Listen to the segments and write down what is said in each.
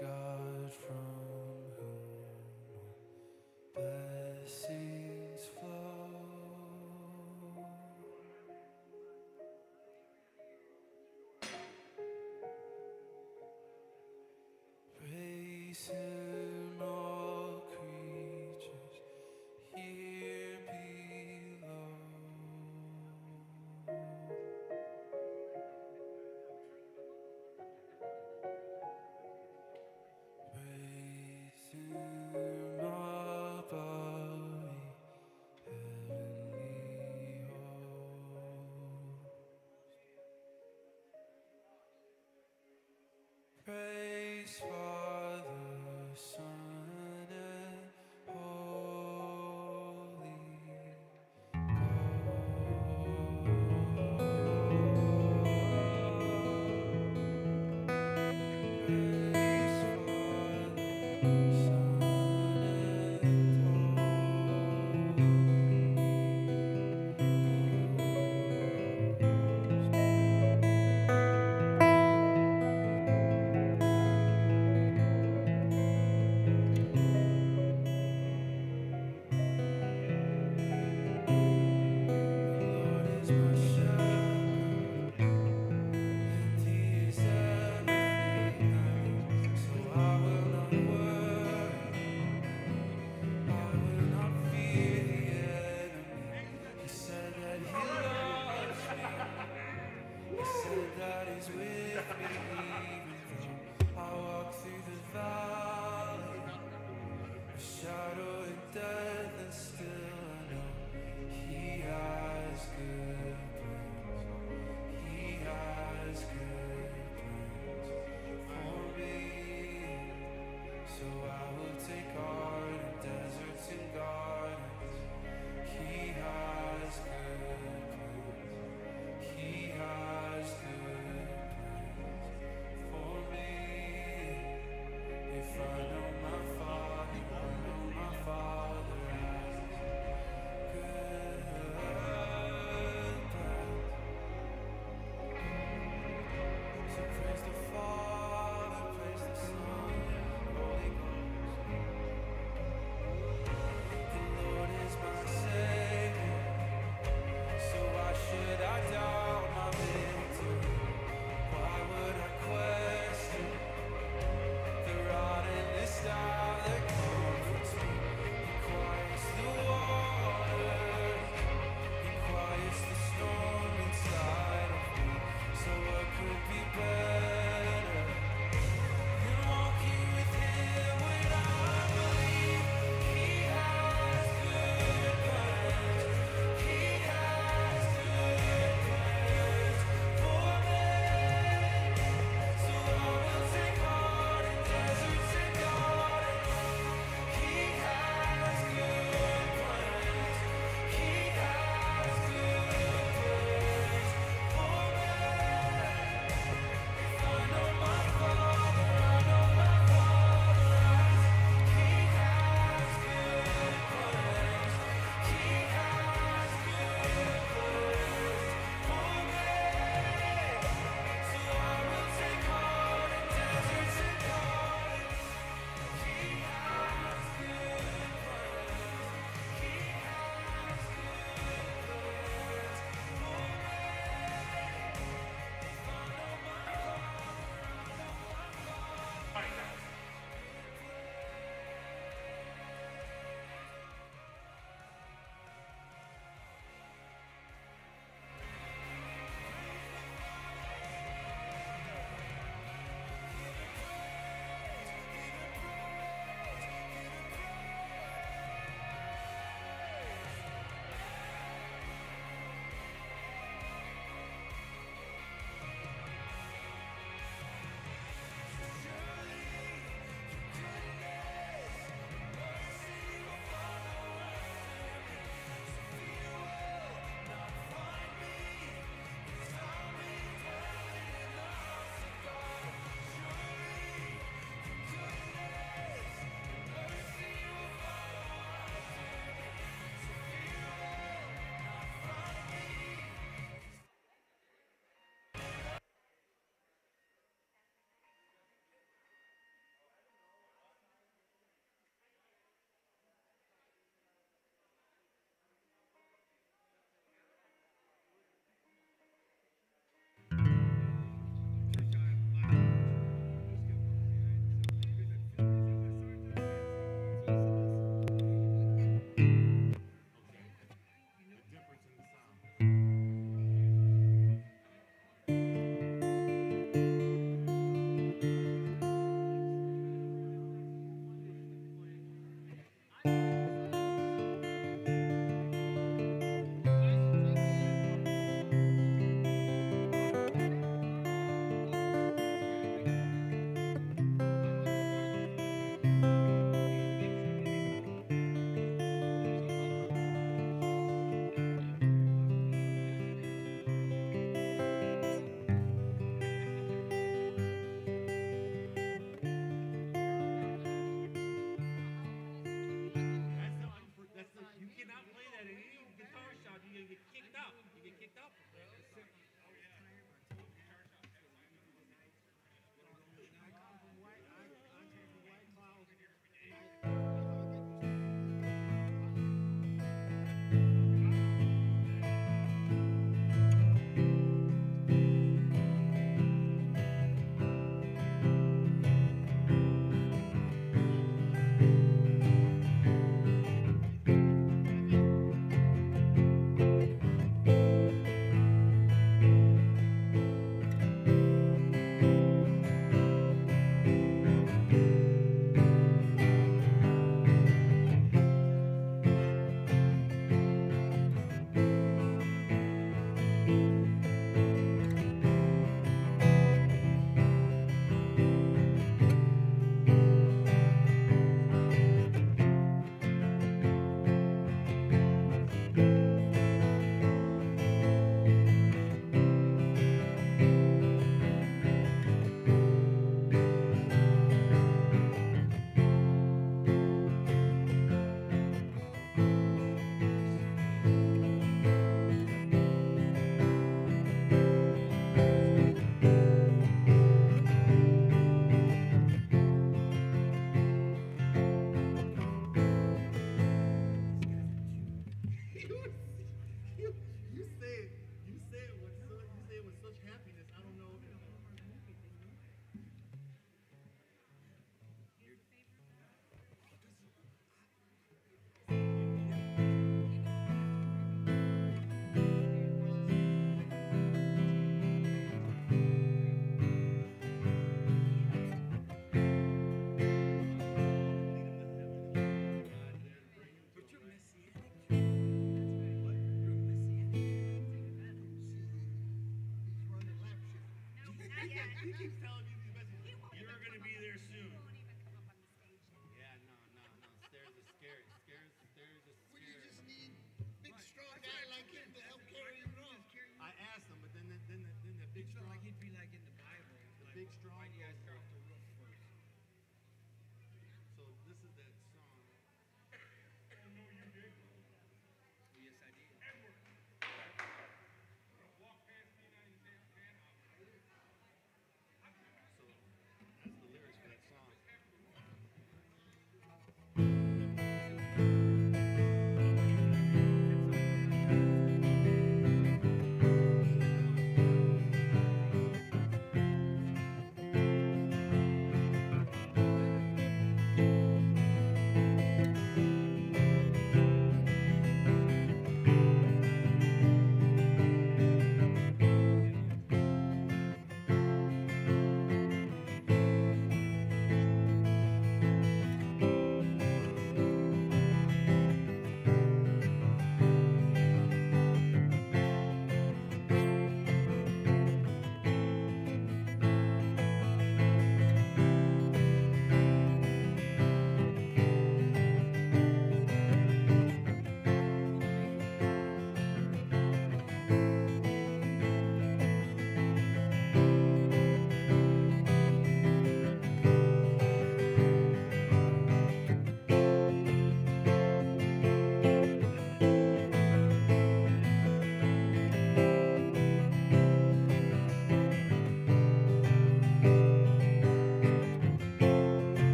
God praise for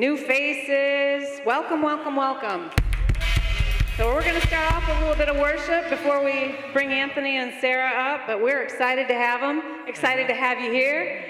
New faces. Welcome, welcome, welcome. So we're going to start off with a little bit of worship before we bring Anthony and Sarah up, but we're excited to have them, excited to have you here.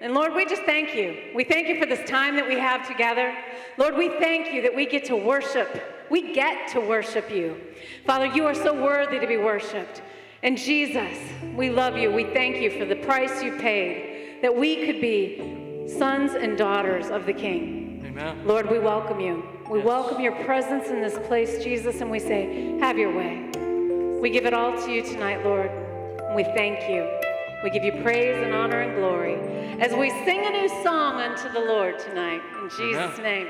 And Lord, we just thank you. We thank you for this time that we have together. Lord, we thank you that we get to worship. We get to worship you. Father, you are so worthy to be worshiped. And Jesus, we love you. We thank you for the price you paid that we could be sons and daughters of the King. Amen. Lord, we welcome you. We Yes. welcome your presence in this place, Jesus, and we say, Have your way. We give it all to you tonight, Lord. And we thank you. We give you praise and honor and glory as we sing a new song unto the Lord tonight. In Jesus' Amen. name.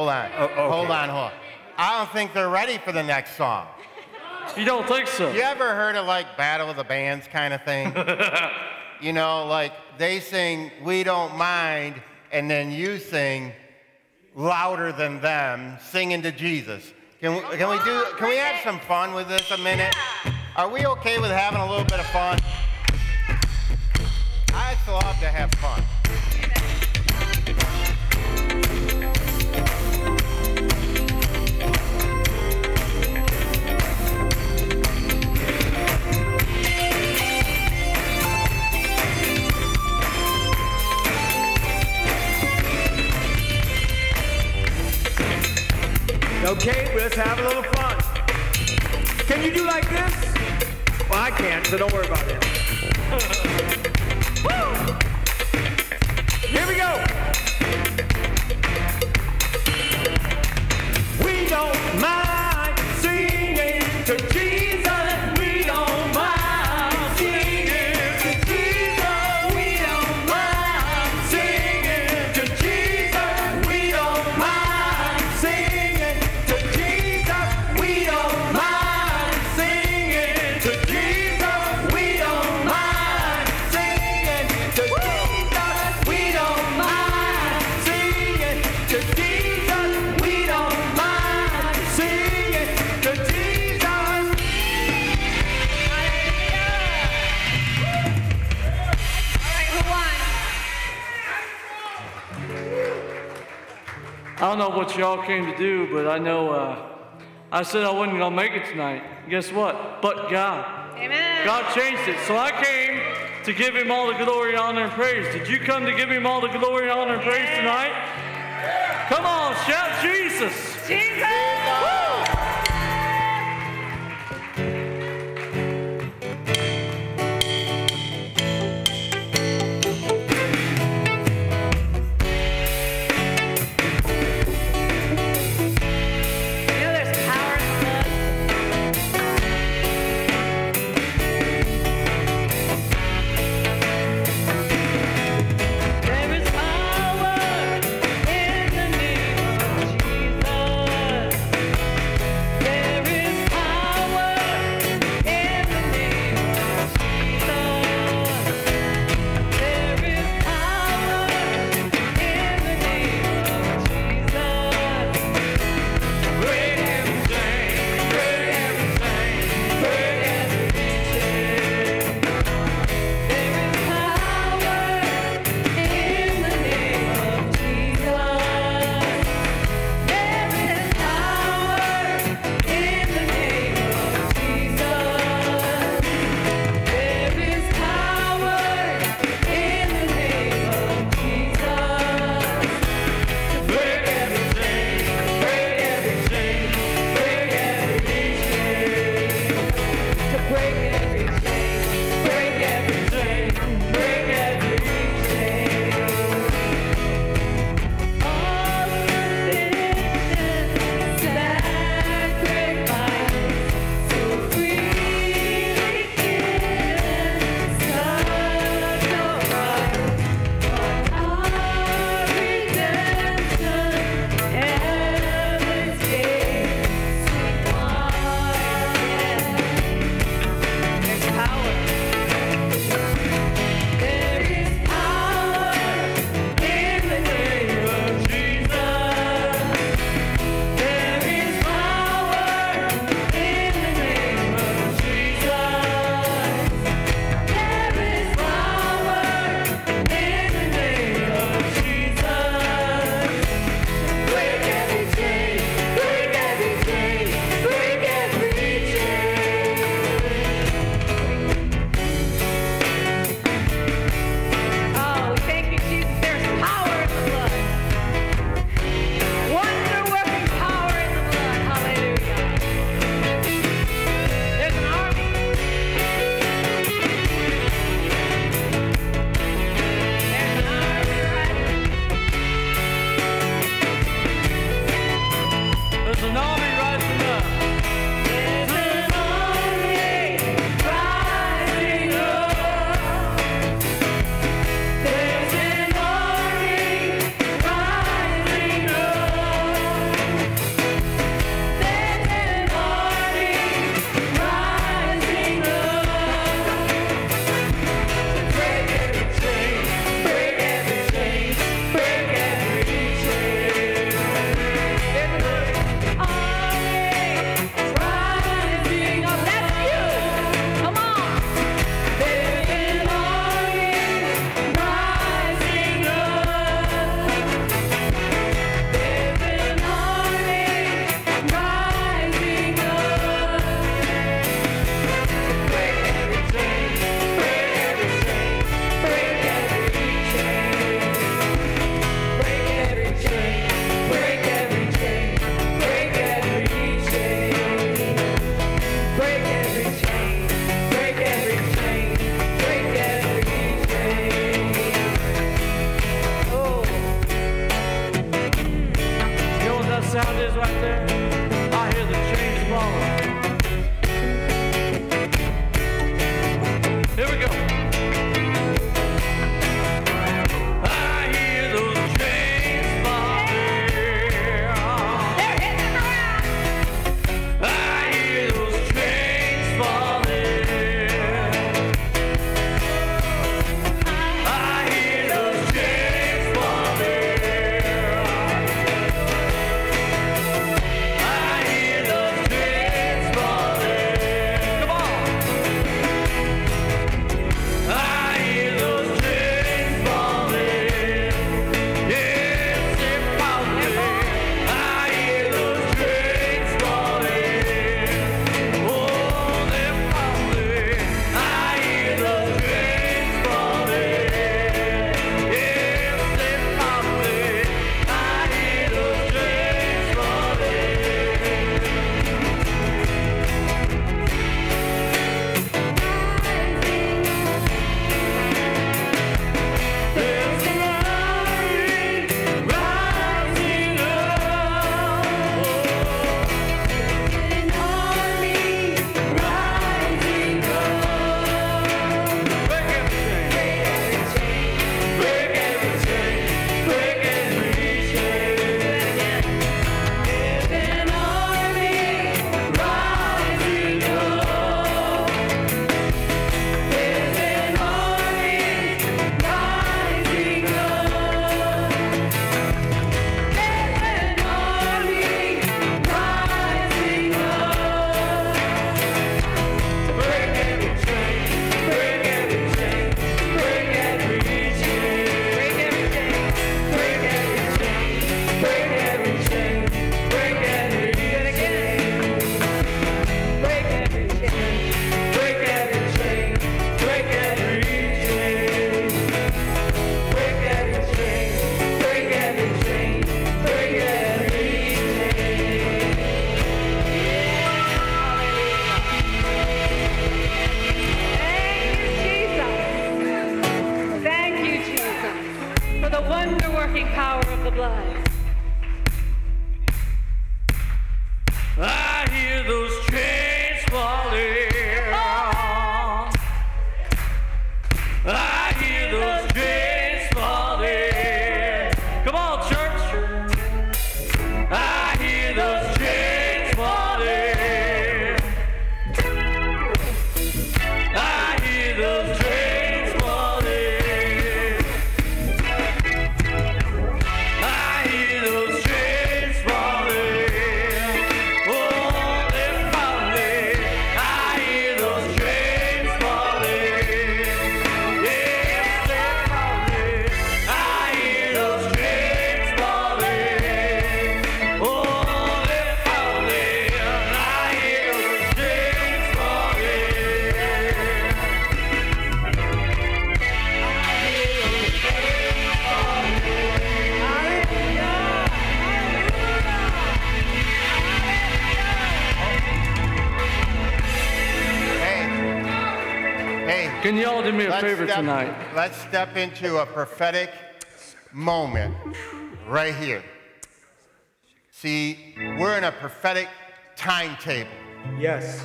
Hold on. Oh, okay. Hold on, hold on. I don't think they're ready for the next song. You don't think so? You ever heard of like Battle of the Bands kind of thing? you know, like they sing "We Don't Mind," and then you sing louder than them, singing to Jesus. Can we, can we do? Can we have some fun with this a minute? Are we okay with having a little bit of fun? I still love to have fun. Okay, let's have a little fun. Can you do like this? Well, I can't, so don't worry about it. Woo! Here we go. We don't mind I don't know what y'all came to do, but I know uh, I said I wasn't gonna make it tonight. Guess what? But God. Amen. God changed it. So I came to give him all the glory, honor, and praise. Did you come to give him all the glory, honor, and praise tonight? Come on, shout Jesus. Jesus. Let's step into a prophetic moment right here. See, we're in a prophetic timetable. Yes.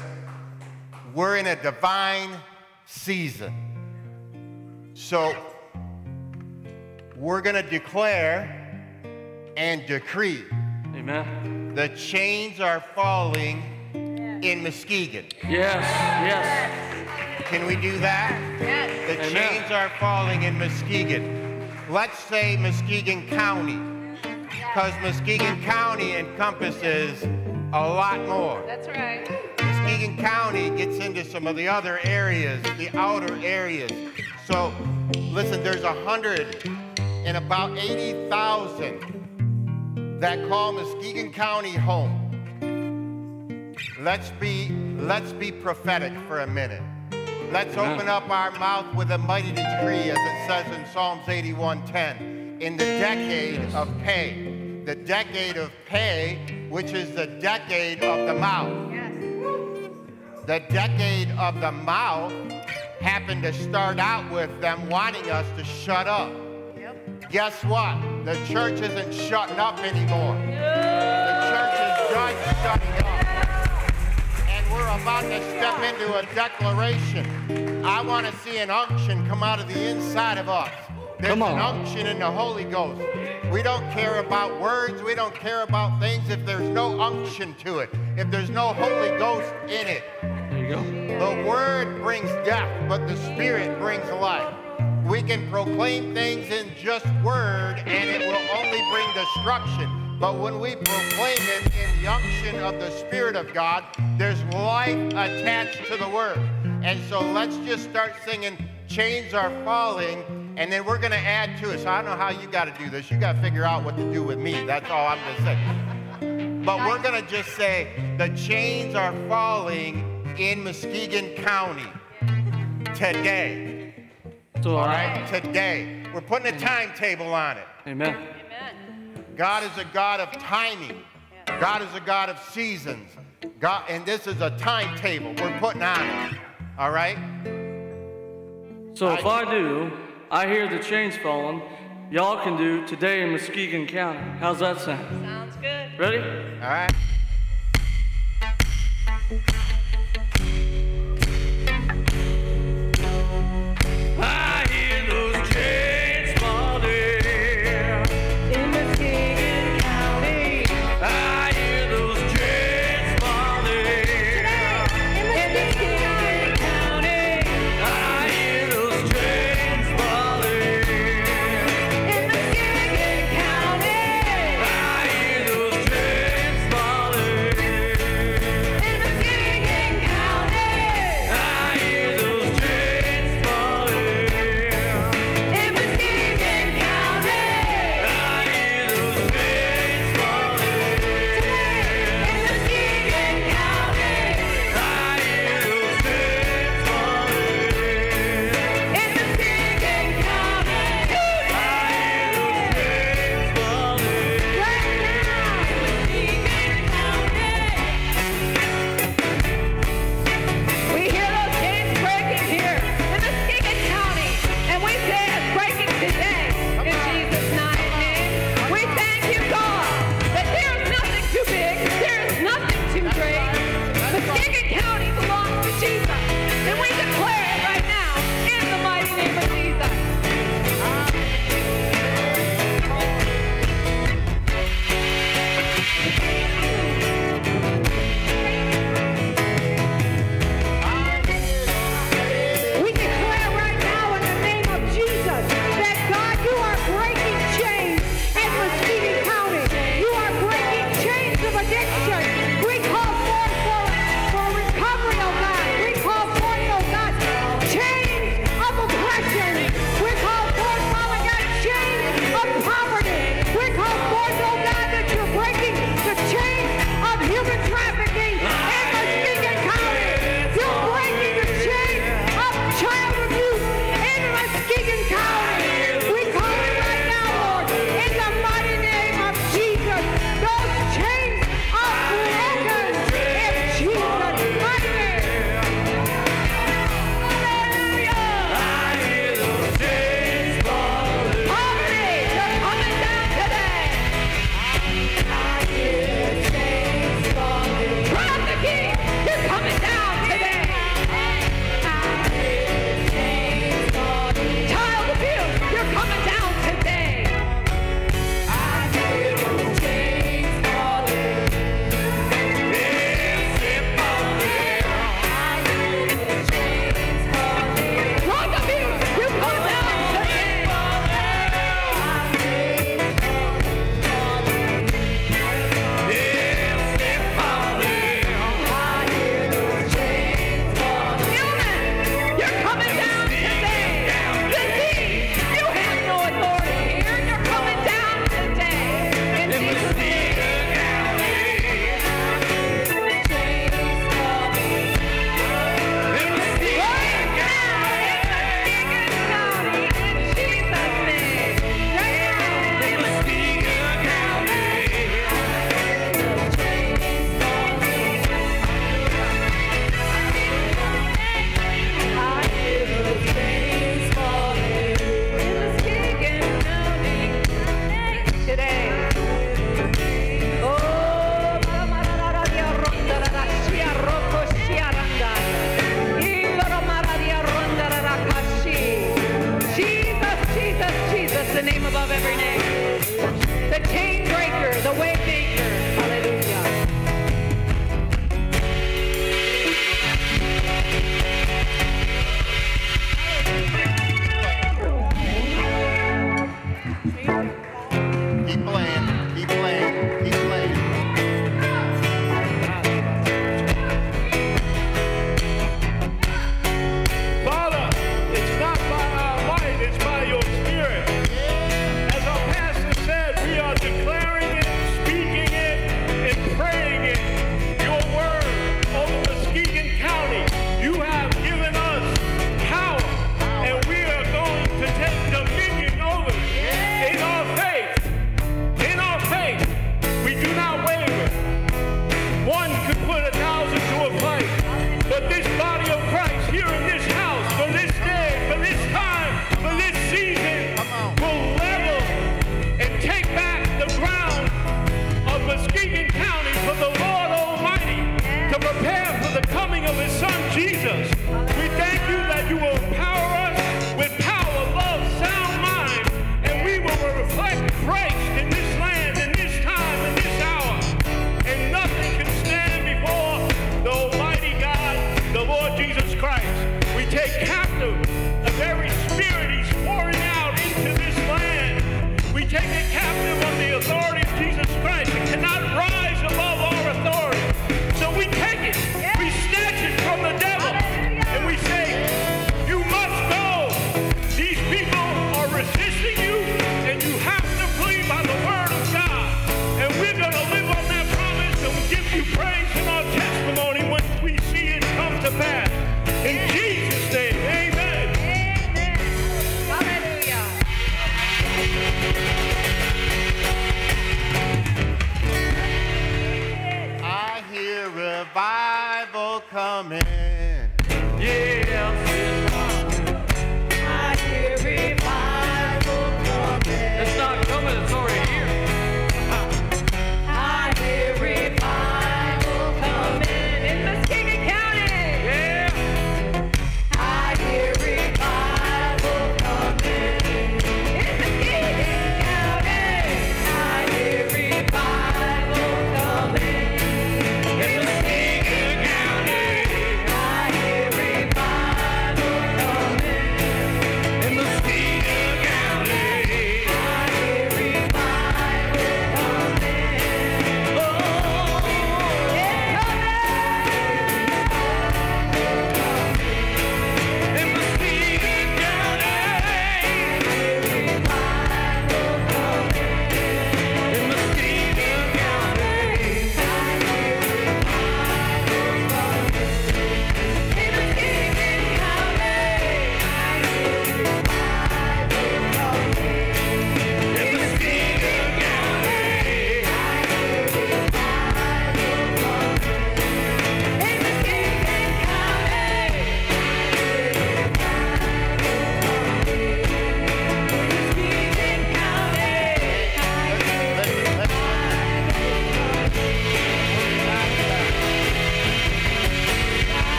We're in a divine season. So we're going to declare and decree Amen. the chains are falling in Muskegon. Yes, yes. Can we do that? Yes. The Amen. chains are falling in Muskegon. Let's say Muskegon County, because Muskegon County encompasses a lot more. That's right. Muskegon County gets into some of the other areas, the outer areas. So, listen, there's a hundred and about 80,000 that call Muskegon County home. Let's be, let's be prophetic for a minute. Let's Amen. open up our mouth with a mighty decree, as it says in Psalms 81:10. In the decade of Pey, the decade of Pey, which is the decade of the mouth. Yes. The decade of the mouth happened to start out with them wanting us to shut up. Yep. Guess what? The church isn't shutting up anymore. The church eyes shutting up. We're about to step into a declaration. I want to see an unction come out of the inside of us. There's Come on. an unction in the Holy Ghost. We don't care about words. We don't care about things if there's no unction to it, if there's no Holy Ghost in it. There you go. The word brings death, but the spirit brings life. We can proclaim things in just word and it will only bring destruction. But when we proclaim it in the unction of the Spirit of God, there's life attached to the word. And so let's just start singing, Chains Are Falling, and then we're going to add to it. So I don't know how you got to do this. You got to figure out what to do with me. That's all I'm going to say. But we're going to just say, The chains are falling in Muskegon County today. All right? Today. We're putting a timetable on it. Amen. Amen. God is a God of timing. God is a God of seasons. God, and this is a timetable we're putting on it. All right? So if I do, I hear the chains falling. Y'all can do today in Muskegon County. How's that sound? Sounds good. Ready? All right?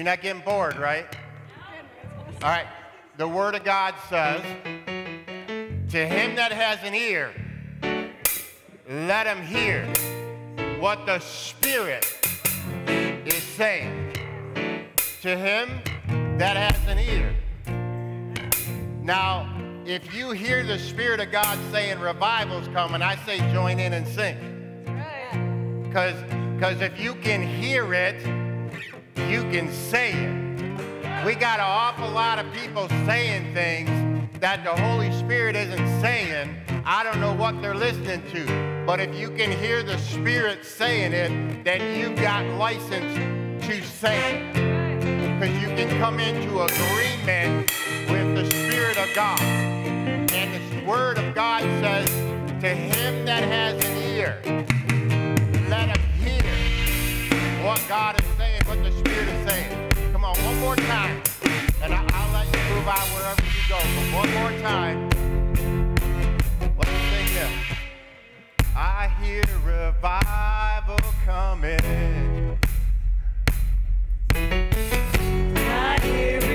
You're not getting bored, right? All right. The Word of God says, To him that has an ear, let him hear what the Spirit is saying. To him that has an ear. Now, if you hear the Spirit of God saying revival's coming, I say join in and sing. Because if you can hear it, you can say it. We got an awful lot of people saying things that the Holy Spirit isn't saying. I don't know what they're listening to. But if you can hear the Spirit saying it, then you've got license to say it. Because you can come into agreement with the Spirit of God. And the Word of God says, to him that has an ear, let him hear what God more time. And I, I'll let you move out wherever you go. But one more time. Let's sing this. I hear revival coming. Yes,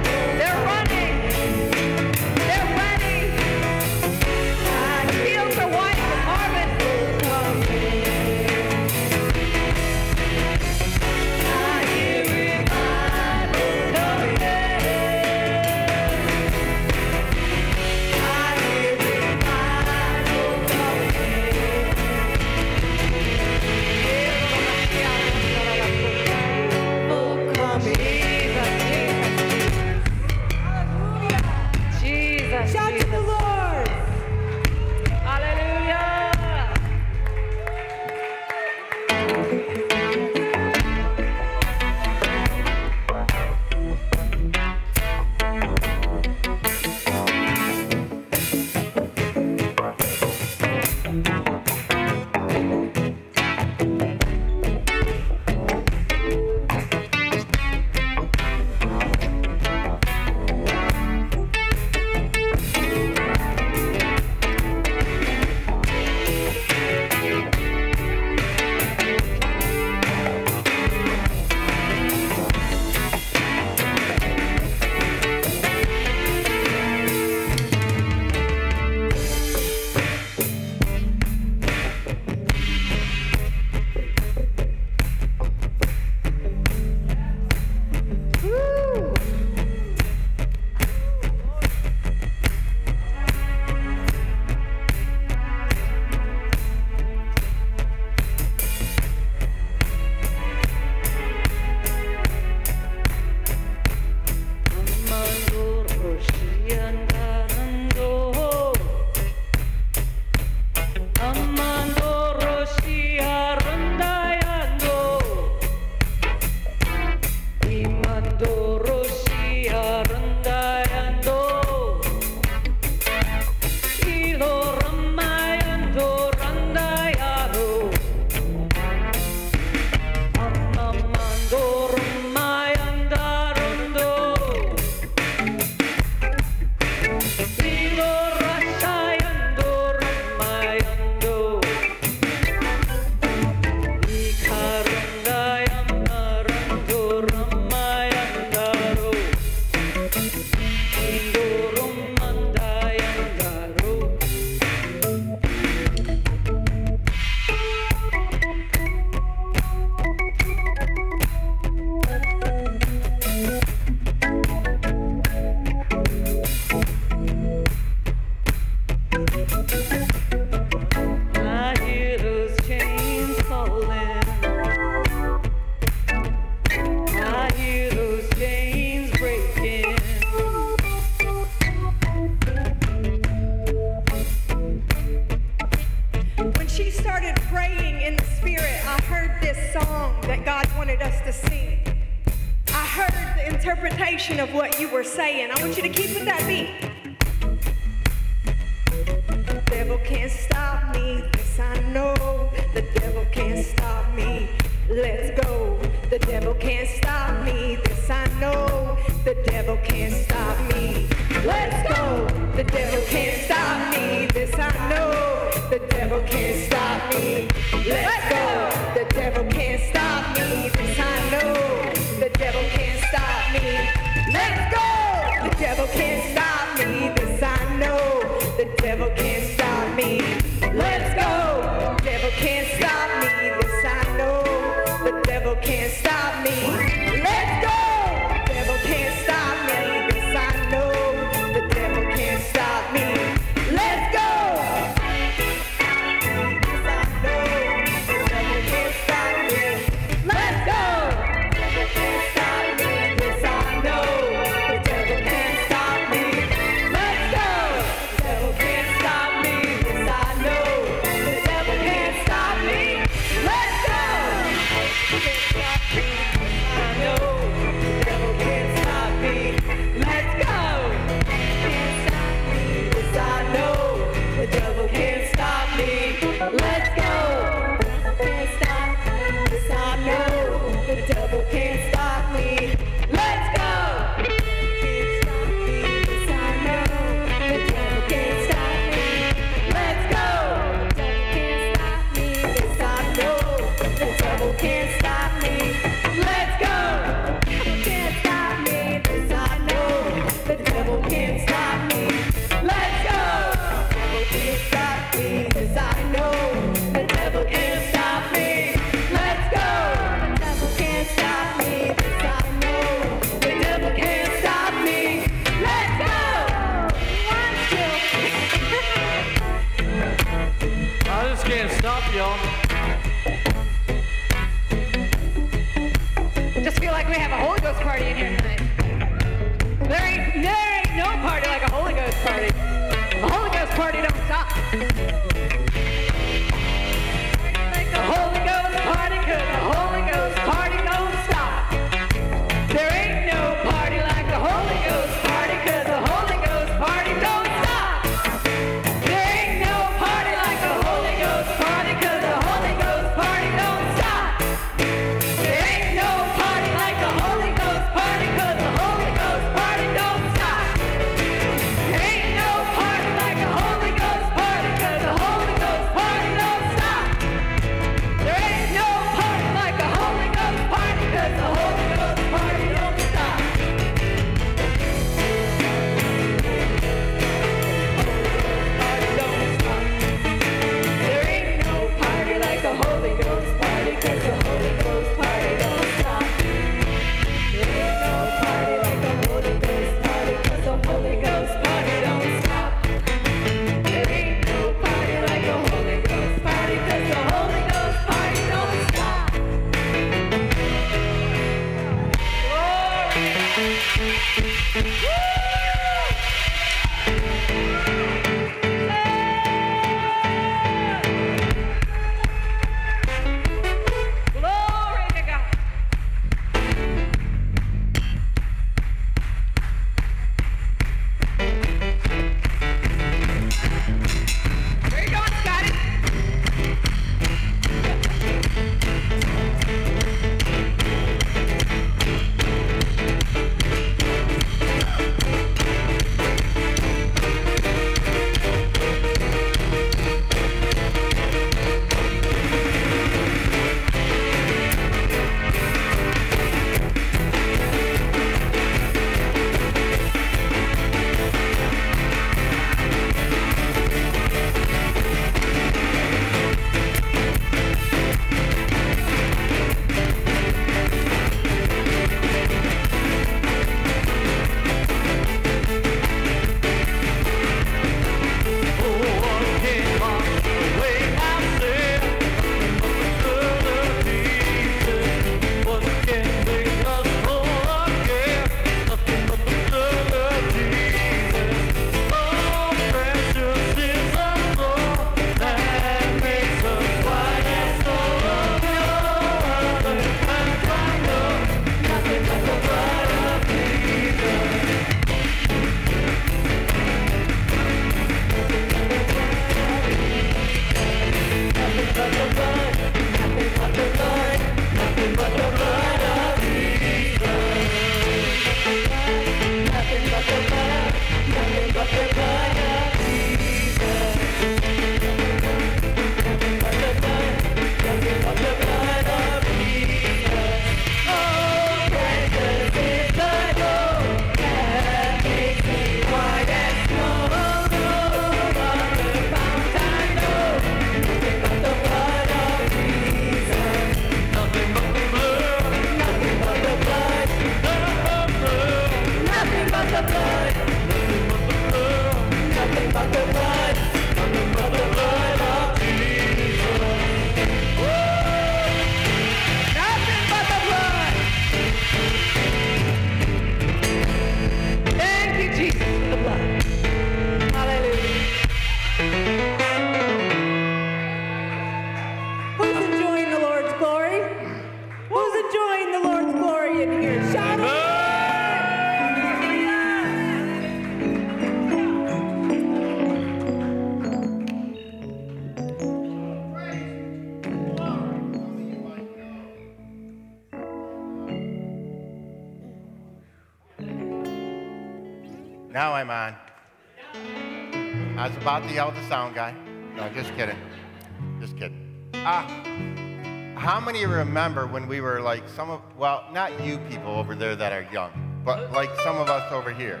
young, but like some of us over here.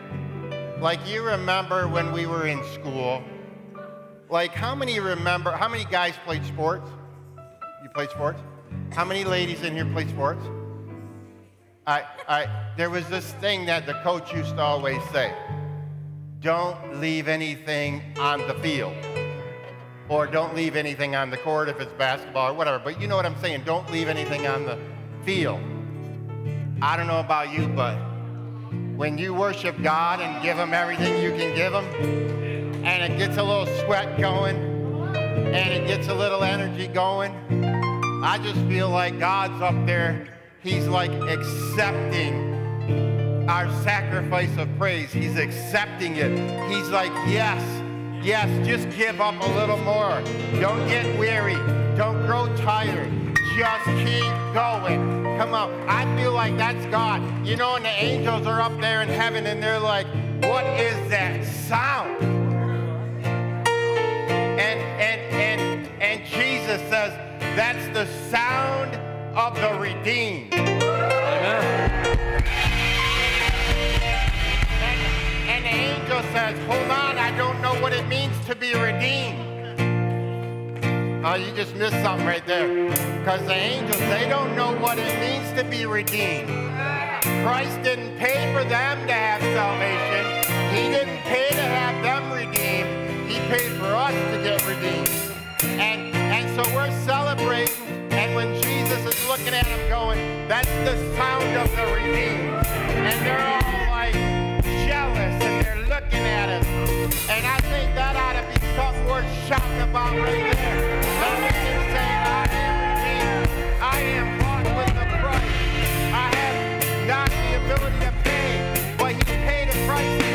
Like you remember when we were in school? Like how many remember, how many guys played sports? You played sports? How many ladies in here played sports? I, I, there was this thing that the coach used to always say don't leave anything on the field. Or don't leave anything on the court if it's basketball or whatever. But you know what I'm saying? Don't leave anything on the field. I don't know about you, but when you worship God and give Him everything you can give Him, and it gets a little sweat going, and it gets a little energy going, I just feel like God's up there. He's like accepting our sacrifice of praise. He's accepting it. He's like, yes, yes, just give up a little more. Don't get weary. Don't grow tired. Just keep going. Come on. I feel like that's God. You know, and the angels are up there in heaven and they're like, what is that sound? And and and and Jesus says, that's the sound of the redeemed. And, angel says, Hold on, I don't know what it means to be redeemed. Oh, you just missed something right there. Because the angels, they don't know what it means to be redeemed. Christ didn't pay for them to have salvation. He didn't pay to have them redeemed. He paid for us to get redeemed. And, and so we're celebrating. And when Jesus is looking at them going, that's the sound of the redeemed. And they're all looking at us. And I think that ought to be something worth shouting about right there. I am. I am with the. I have not the ability to pay, but he paid price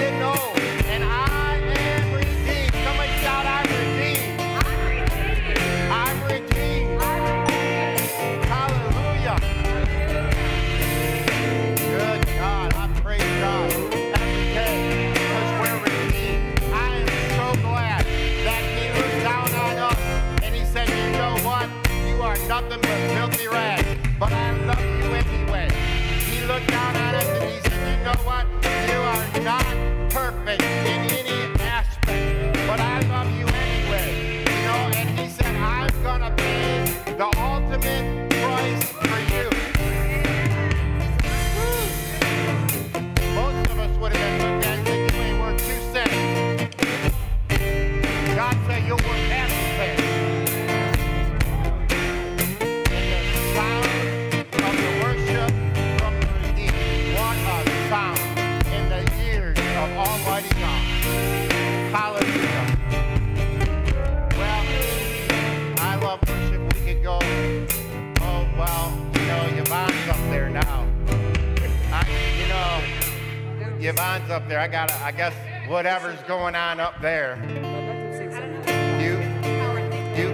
not perfect Yvonne's up there. I got I guess whatever's going on up there. You, you, do you,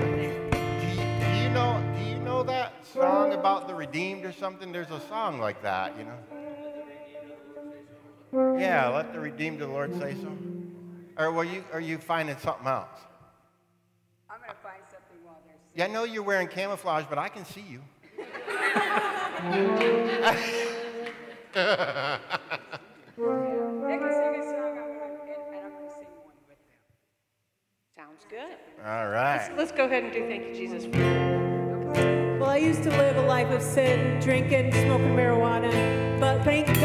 do you know, do you know that song about the redeemed or something? There's a song like that, you know? Yeah, let the redeemed of the Lord say so. Or were you, are you finding something else? I'm gonna find something while they're Yeah, I know you're wearing camouflage, but I can see you. go ahead and do thank you, Jesus. Well, I used to live a life of sin, drinking, smoking marijuana, but thank God,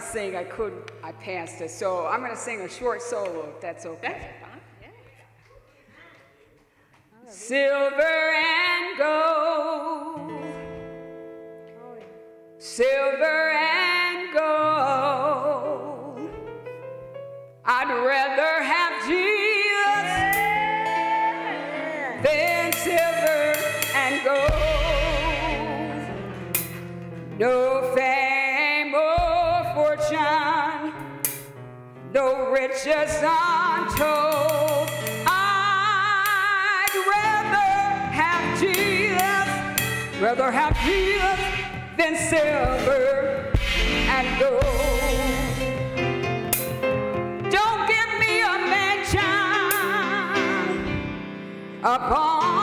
to sing, I couldn't, I passed it. So I'm going to sing a short solo, if that's okay. That's Silver and gold, silver and gold, I'd rather have. precious untold. I'd rather have Jesus, rather have Jesus than silver and gold. Don't give me a mansion upon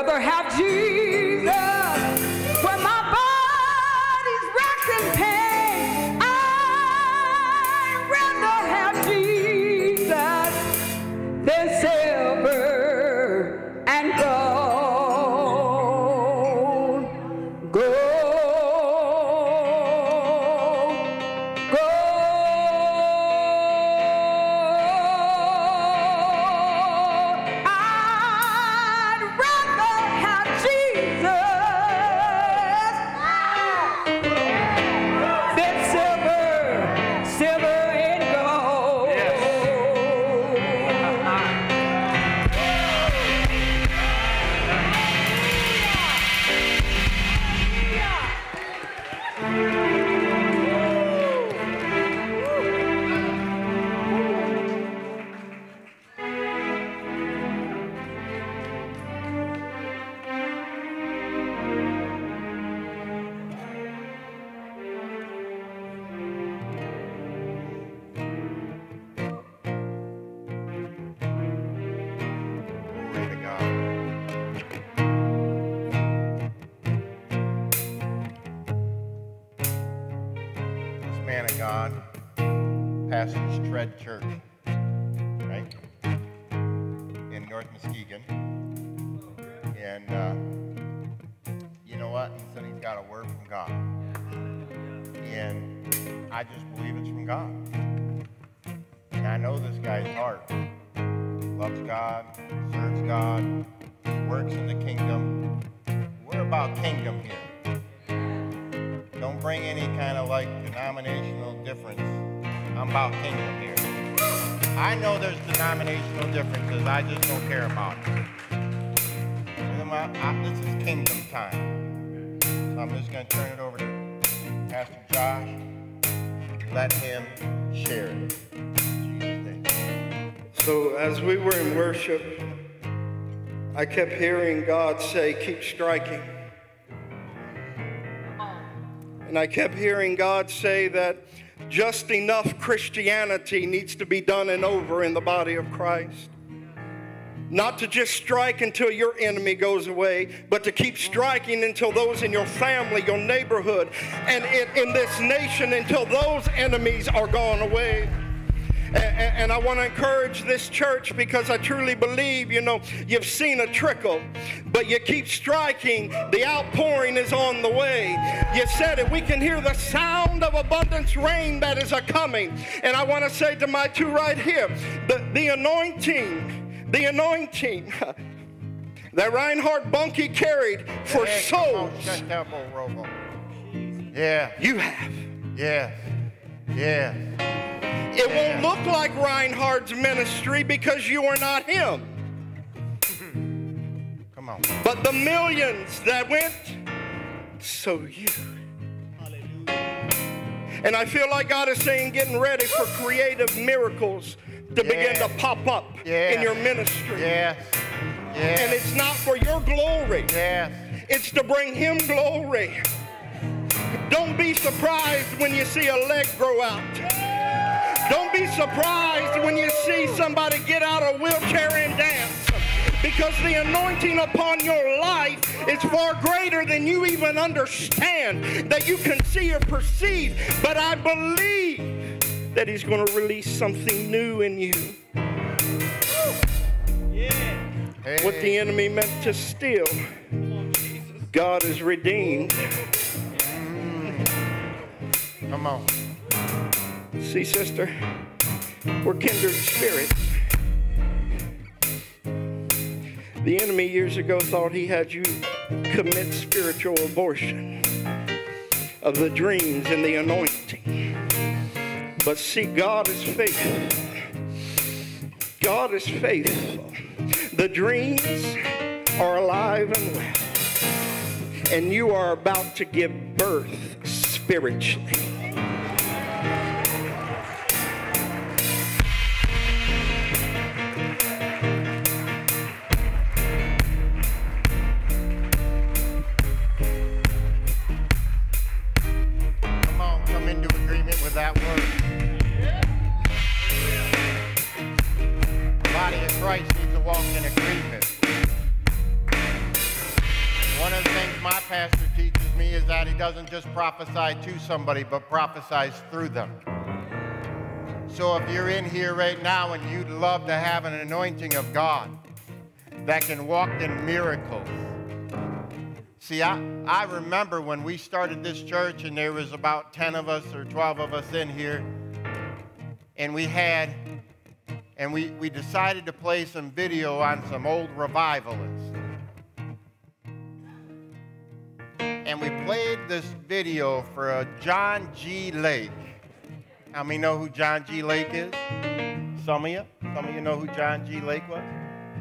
other house. I kept hearing God say, keep striking. And I kept hearing God say that just enough Christianity needs to be done and over in the body of Christ. Not to just strike until your enemy goes away, but to keep striking until those in your family, your neighborhood, and in, in this nation until those enemies are gone away. And, and I want to encourage this church because I truly believe, you know, you've seen a trickle, but you keep striking. The outpouring is on the way. You said it. We can hear the sound of abundance rain that is a coming. And I want to say to my two right here, the, the anointing, the anointing that Reinhard Bonnke carried for Hey, on, souls. bull, Robo. Yeah. You have. Yeah. Yeah. It won't look like Reinhard's ministry because you are not him. Come on. But the millions that went, so you. And I feel like God is saying, getting ready for creative miracles to begin to pop up Yeah. in your ministry. Yes. Yes. And it's not for your glory, Yes. it's to bring Him glory. Don't be surprised when you see a leg grow out. Don't be surprised when you see somebody get out of a wheelchair and dance. Because the anointing upon your life is far greater than you even understand, that you can see or perceive. But I believe that He's going to release something new in you. What the enemy meant to steal, God has redeemed. Come on. See, sister, we're kindred spirits. The enemy years ago thought he had you commit spiritual abortion of the dreams and the anointing. But see, God is faithful. God is faithful. The dreams are alive and well. And you are about to give birth spiritually. Prophesy to somebody, but prophesies through them. So if you're in here right now and you'd love to have an anointing of God that can walk in miracles, See, I, I remember when we started this church and there was about 10 of us or 12 of us in here, and we had, and we, we decided to play some video on some old revivalists. And we played this video for a John G. Lake. How many know who John G. Lake is? Some of you? Some of you know who John G. Lake was?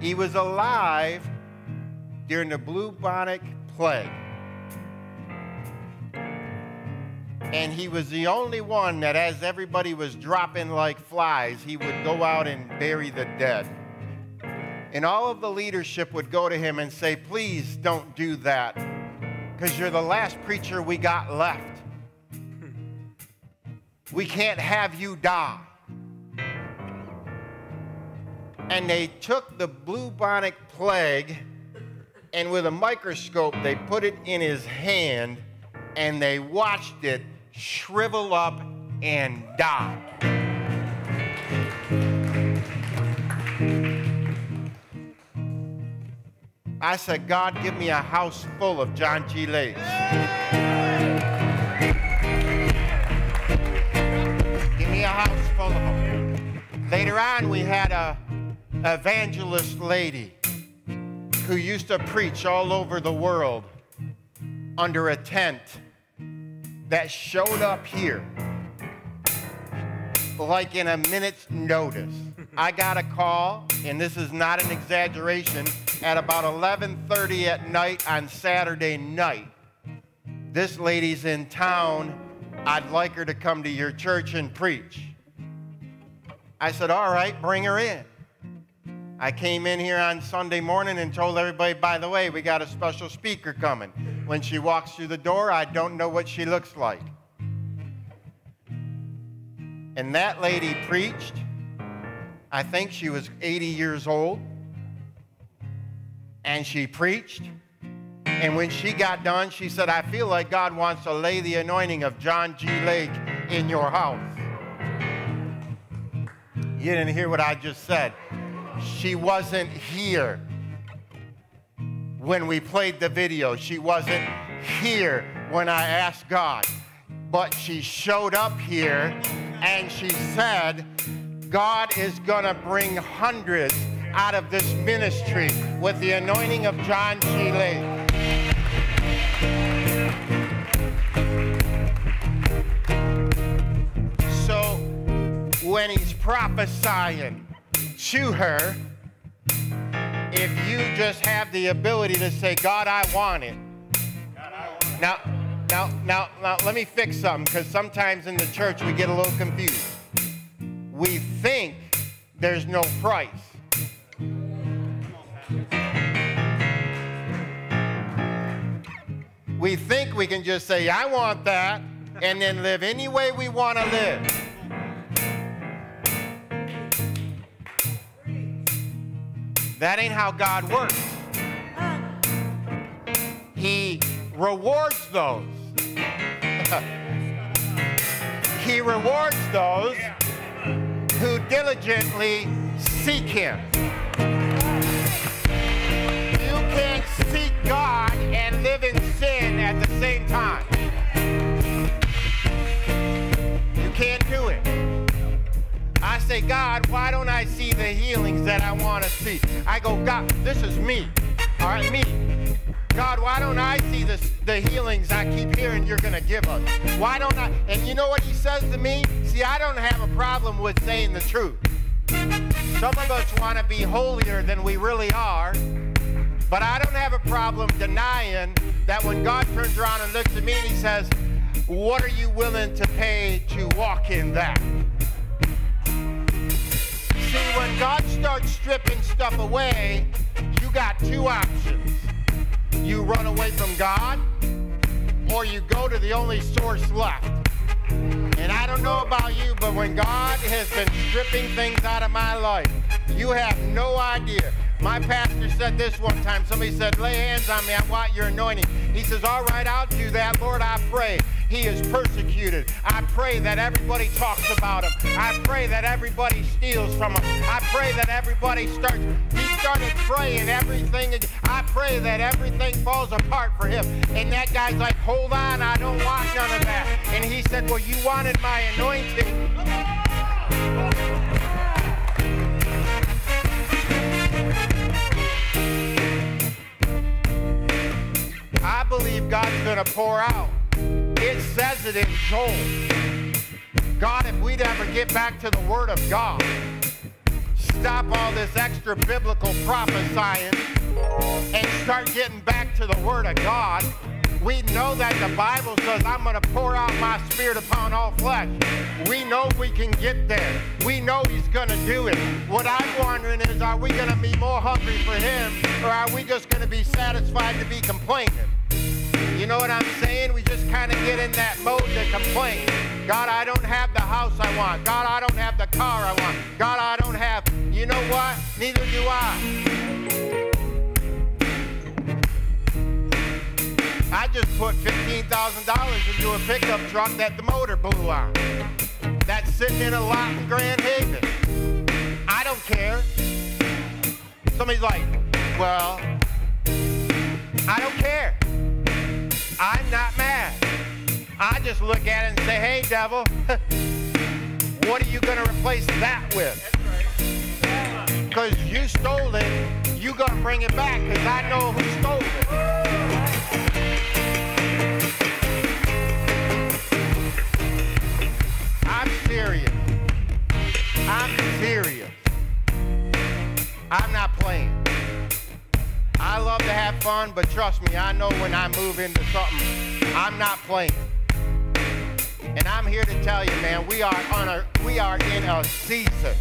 He was alive during the bubonic plague. And he was the only one that, as everybody was dropping like flies, he would go out and bury the dead. And all of the leadership would go to him and say, Please don't do that, because you're the last preacher we got left. We can't have you die. And they took the bubonic plague and with a microscope, they put it in his hand and they watched it shrivel up and die. I said, God, give me a house full of John G. Lakes. Give me a house full of them. Later on, we had a evangelist lady who used to preach all over the world under a tent that showed up here like in a minute's notice. I got a call, and this is not an exaggeration, at about 11:30 at night on Saturday night. This lady's in town. I'd like her to come to your church and preach. I said, "All right, bring her in." I came in here on Sunday morning and told everybody, by the way, we got a special speaker coming. When she walks through the door, I don't know what she looks like. And that lady preached. I think she was 80 years old. And she preached. And when she got done, she said, I feel like God wants to lay the anointing of John G. Lake in your house. You didn't hear what I just said. She wasn't here when we played the video. She wasn't here when I asked God. But she showed up here and she said, God is going to bring hundreds out of this ministry with the anointing of John G. Lake. So when he's prophesying to her, if you just have the ability to say, God, I want it. Now, now, now, now, let me fix something because sometimes in the church we get a little confused. We think there's no price. We think we can just say, I want that, and then live any way we want to live. That ain't how God works. He rewards those. he rewards those who diligently seek Him. You can't seek God and live in sin at the same time. You can't do it. I say, God, why don't I see the healings that I want to see? I go, God, this is me. All right, me. God, why don't I see this, the healings I keep hearing you're going to give us? Why don't I? And you know what he says to me? See, I don't have a problem with saying the truth. Some of us want to be holier than we really are, but I don't have a problem denying that when God turns around and looks at me and he says, what are you willing to pay to walk in that? See, when God starts stripping stuff away, you got two options. You run away from God, or you go to the only source left. And I don't know about you, but when God has been stripping things out of my life, you have no idea. My pastor said this one time. Somebody said, lay hands on me. I want your anointing. He says, all right, I'll do that. Lord, I pray. He is persecuted. I pray that everybody talks about him. I pray that everybody steals from him. I pray that everybody starts. He started praying everything. I pray that everything falls apart for him. And that guy's like, hold on, I don't want none of that. And he said, well, you wanted my anointing. Going to pour out. It says it in Joel. God, if we'd ever get back to the Word of God, stop all this extra biblical prophesying and start getting back to the Word of God, we know that the Bible says, I'm going to pour out my spirit upon all flesh. We know we can get there. We know He's going to do it. What I'm wondering is, are we going to be more hungry for Him, or are we just going to be satisfied to be complaining? You know what I'm saying? We just kind of get in that mode to complain. God, I don't have the house I want. God, I don't have the car I want. God, I don't have. You know what? Neither do I. I just put $15,000 into a pickup truck that the motor blew on. That's sitting in a lot in Grand Haven. I don't care. Somebody's like, well, I don't care. I'm not mad. I just look at it and say, hey, devil, what are you going to replace that with? Because you stole it, you going to bring it back because I know who stole it. I'm serious. I'm serious. I'm not playing. I love to have fun, but trust me, I know when I move into something, I'm not playing. And I'm here to tell you, man, we are on a we are in a season.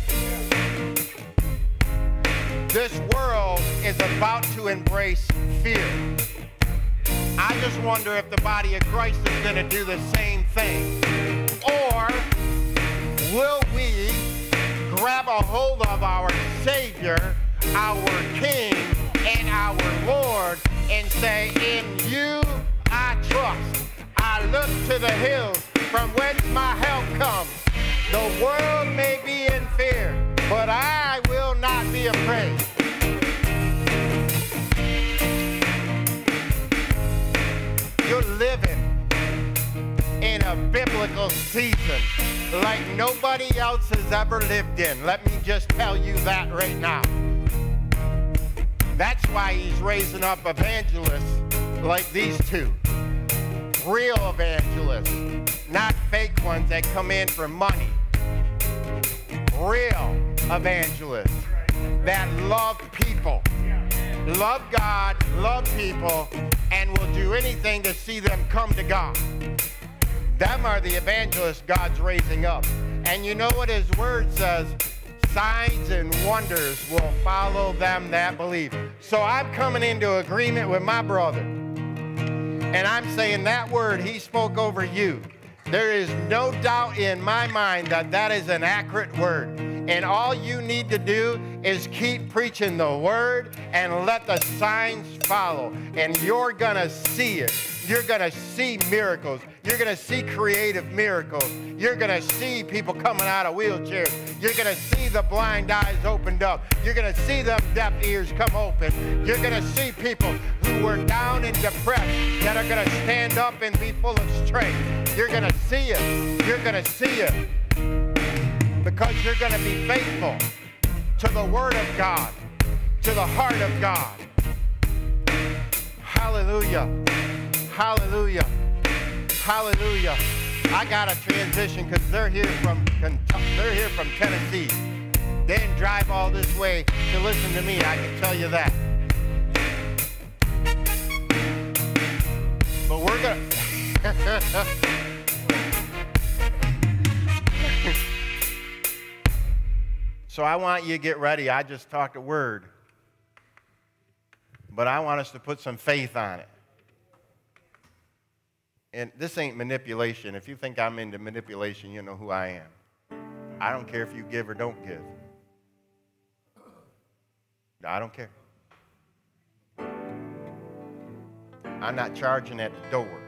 This world is about to embrace fear. I just wonder if the body of Christ is going to do the same thing. Or will we grab a hold of our Savior, our King, and our Lord and say, In you I trust. I look to the hills from whence my help comes. The world may be in fear, but I will not be afraid. You're living in a biblical season like nobody else has ever lived in. Let me just tell you that right now. That's why he's raising up evangelists like these two. Real evangelists, not fake ones that come in for money. Real evangelists that love people, love God, love people, and will do anything to see them come to God. Them are the evangelists God's raising up. And you know what his word says? Signs and wonders will follow them that believe. So I'm coming into agreement with my brother. And I'm saying that word he spoke over you. There is no doubt in my mind that that is an accurate word. And all you need to do is keep preaching the word and let the signs follow. And you're going to see it. You're going to see miracles. You're going to see creative miracles. You're going to see people coming out of wheelchairs. You're going to see the blind eyes opened up. You're going to see them deaf ears come open. You're going to see people who were down and depressed that are going to stand up and be full of strength. You're going to see it. You're going to see it because you're going to be faithful to the Word of God, to the heart of God. Hallelujah. Hallelujah. Hallelujah. I got a transition because they're here from They're here from Tennessee. They didn't drive all this way to listen to me. I can tell you that. But we're gonna. so I want you to get ready. I just talked a word, but I want us to put some faith on it. And this ain't manipulation. If you think I'm into manipulation, you know who I am. I don't care if you give or don't give. I don't care. I'm not charging at the door.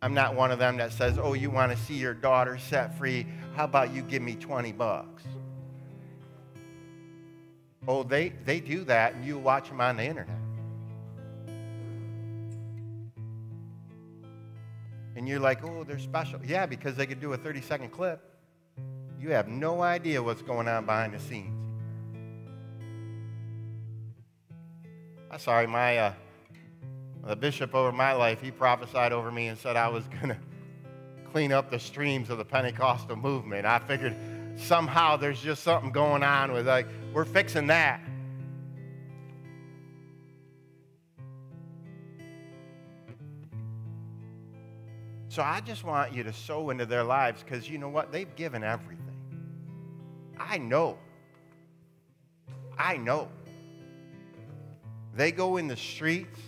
I'm not one of them that says, oh, you want to see your daughter set free? How about you give me 20 bucks? Oh, they, they do that, and you watch them on the internet. And you're like, oh, they're special. Yeah, because they could do a 30 second clip. You have no idea what's going on behind the scenes. I'm sorry, my uh, the bishop over my life, he prophesied over me and said I was going to clean up the streams of the Pentecostal movement. I figured somehow there's just something going on with like, we're fixing that. So I just want you to sow into their lives because you know what? They've given everything. I know. I know. They go in the streets.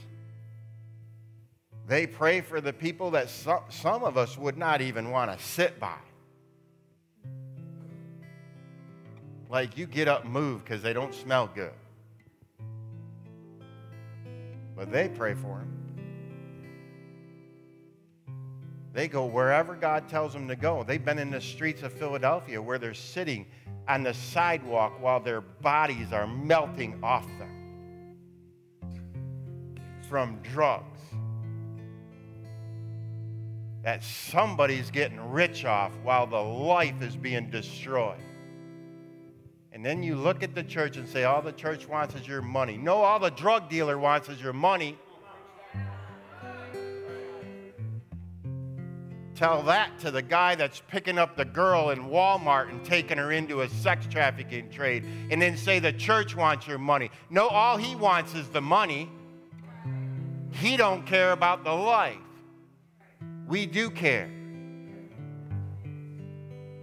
They pray for the people that some, of us would not even want to sit by. Like you get up move because they don't smell good. But they pray for them. They go wherever God tells them to go. They've been in the streets of Philadelphia where they're sitting on the sidewalk while their bodies are melting off them from drugs that somebody's getting rich off while the life is being destroyed. And then you look at the church and say, all the church wants is your money. No, all the drug dealer wants is your money. tell that to the guy that's picking up the girl in Walmart and taking her into a sex trafficking trade and then say the church wants your money. No, all he wants is the money. He don't care about the life. We do care.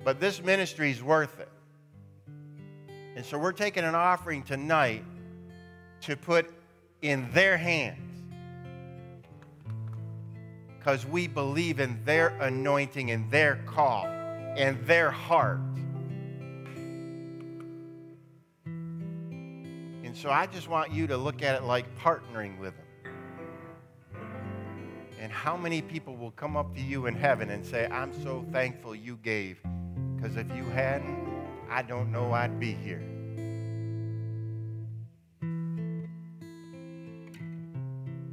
But this ministry is worth it. And so we're taking an offering tonight to put in their hands because we believe in their anointing and their call and their heart. And so I just want you to look at it like partnering with them. And how many people will come up to you in heaven and say, I'm so thankful you gave, because if you hadn't, I don't know I'd be here.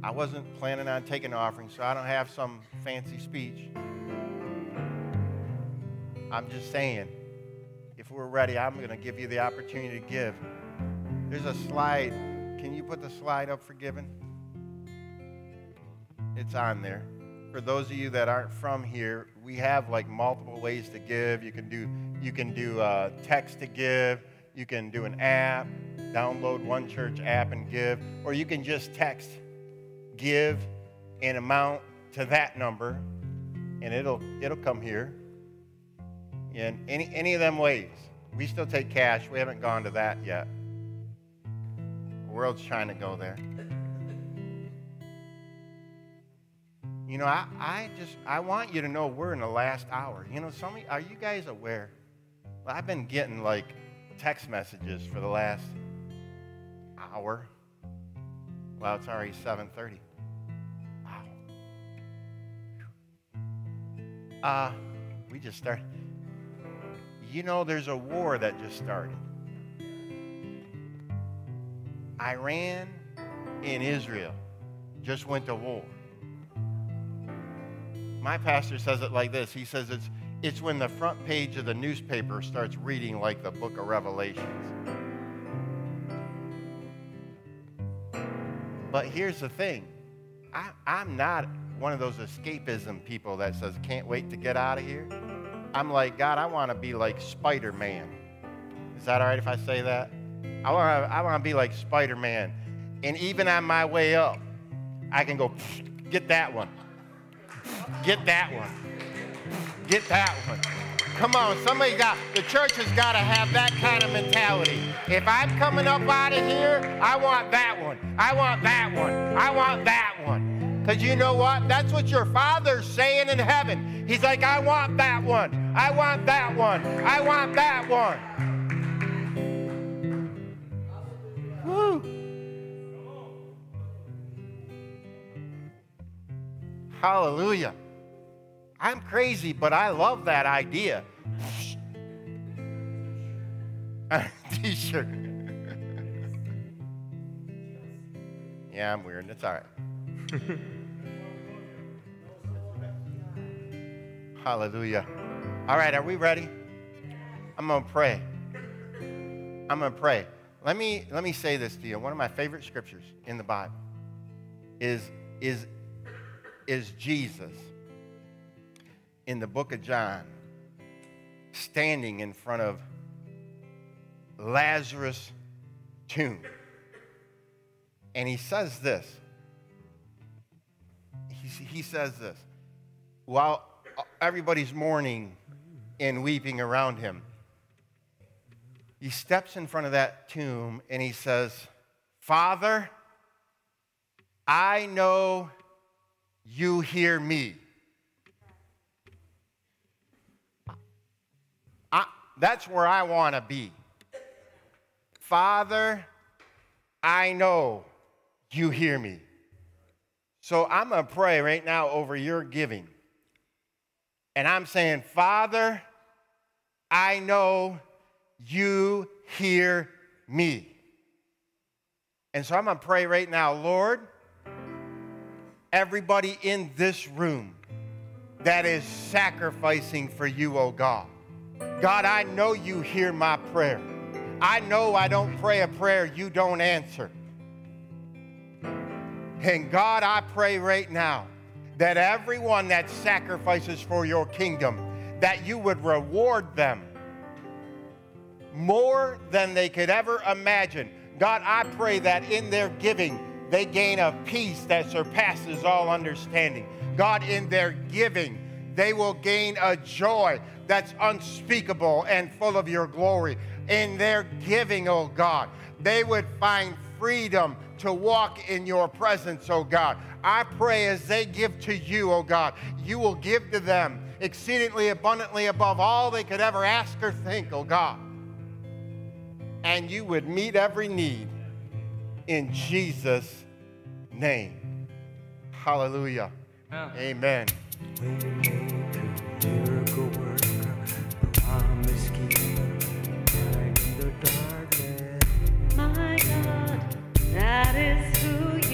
I wasn't planning on taking an offering, so I don't have some fancy speech. I'm just saying, if we're ready, I'm going to give you the opportunity to give. There's a slide. Can you put the slide up for giving? It's on there. For those of you that aren't from here, we have like multiple ways to give. You can do you can do uh, text to give. You can do an app, download One Church app and give, or you can just text give an amount to that number, and it'll it'll come here. In any any of them ways, we still take cash. We haven't gone to that yet. The world's trying to go there. You know, I, I just I want you to know we're in the last hour. You know, some are you guys aware? Well, I've been getting like text messages for the last hour. Well, it's already 7:30. Wow. Uh, we just started. You know, there's a war that just started. Iran and Israel just went to war. My pastor says it like this. He says it's it's when the front page of the newspaper starts reading like the book of Revelations. But here's the thing I, I'm not one of those escapism people that says, can't wait to get out of here. I'm like, God, I want to be like Spider Man. Is that all right if I say that? I want to I wanna be like Spider Man. And even on my way up, I can go, get that one. Get that one. Get that one. Come on, somebody got, the church has got to have that kind of mentality. If I'm coming up out of here, I want that one. I want that one. I want that one. Because you know what? That's what your Father's saying in heaven. He's like, I want that one. I want that one. I want that one. Woo. Hallelujah. I'm crazy, but I love that idea. T-shirt. yeah, I'm weird. It's all right. Hallelujah. All right, are we ready? I'm going to pray. I'm going to pray. Let me let me say this to you. One of my favorite scriptures in the Bible is is is Jesus in the book of John standing in front of Lazarus' tomb. And he says this. He, says this. While everybody's mourning and weeping around him, he steps in front of that tomb and he says, Father, I know you hear me. I, that's where I want to be. Father, I know you hear me. So I'm going to pray right now over your giving. And I'm saying, Father, I know you hear me. And so I'm going to pray right now, Lord, everybody in this room that is sacrificing for you, oh God. God, I know you hear my prayer. I know I don't pray a prayer you don't answer. And God, I pray right now, that everyone that sacrifices for your kingdom, that you would reward them more than they could ever imagine. God, I pray that in their giving, they gain a peace that surpasses all understanding. God, in their giving, they will gain a joy that's unspeakable and full of your glory. In their giving, oh God, they would find freedom to walk in your presence, oh God. I pray as they give to you, oh God, you will give to them exceedingly abundantly above all they could ever ask or think, oh God. And you would meet every need in Jesus' name. Hallelujah. Uh-huh. Amen. Miracle worker, promise keeper, light in the darkness. My God, that is who you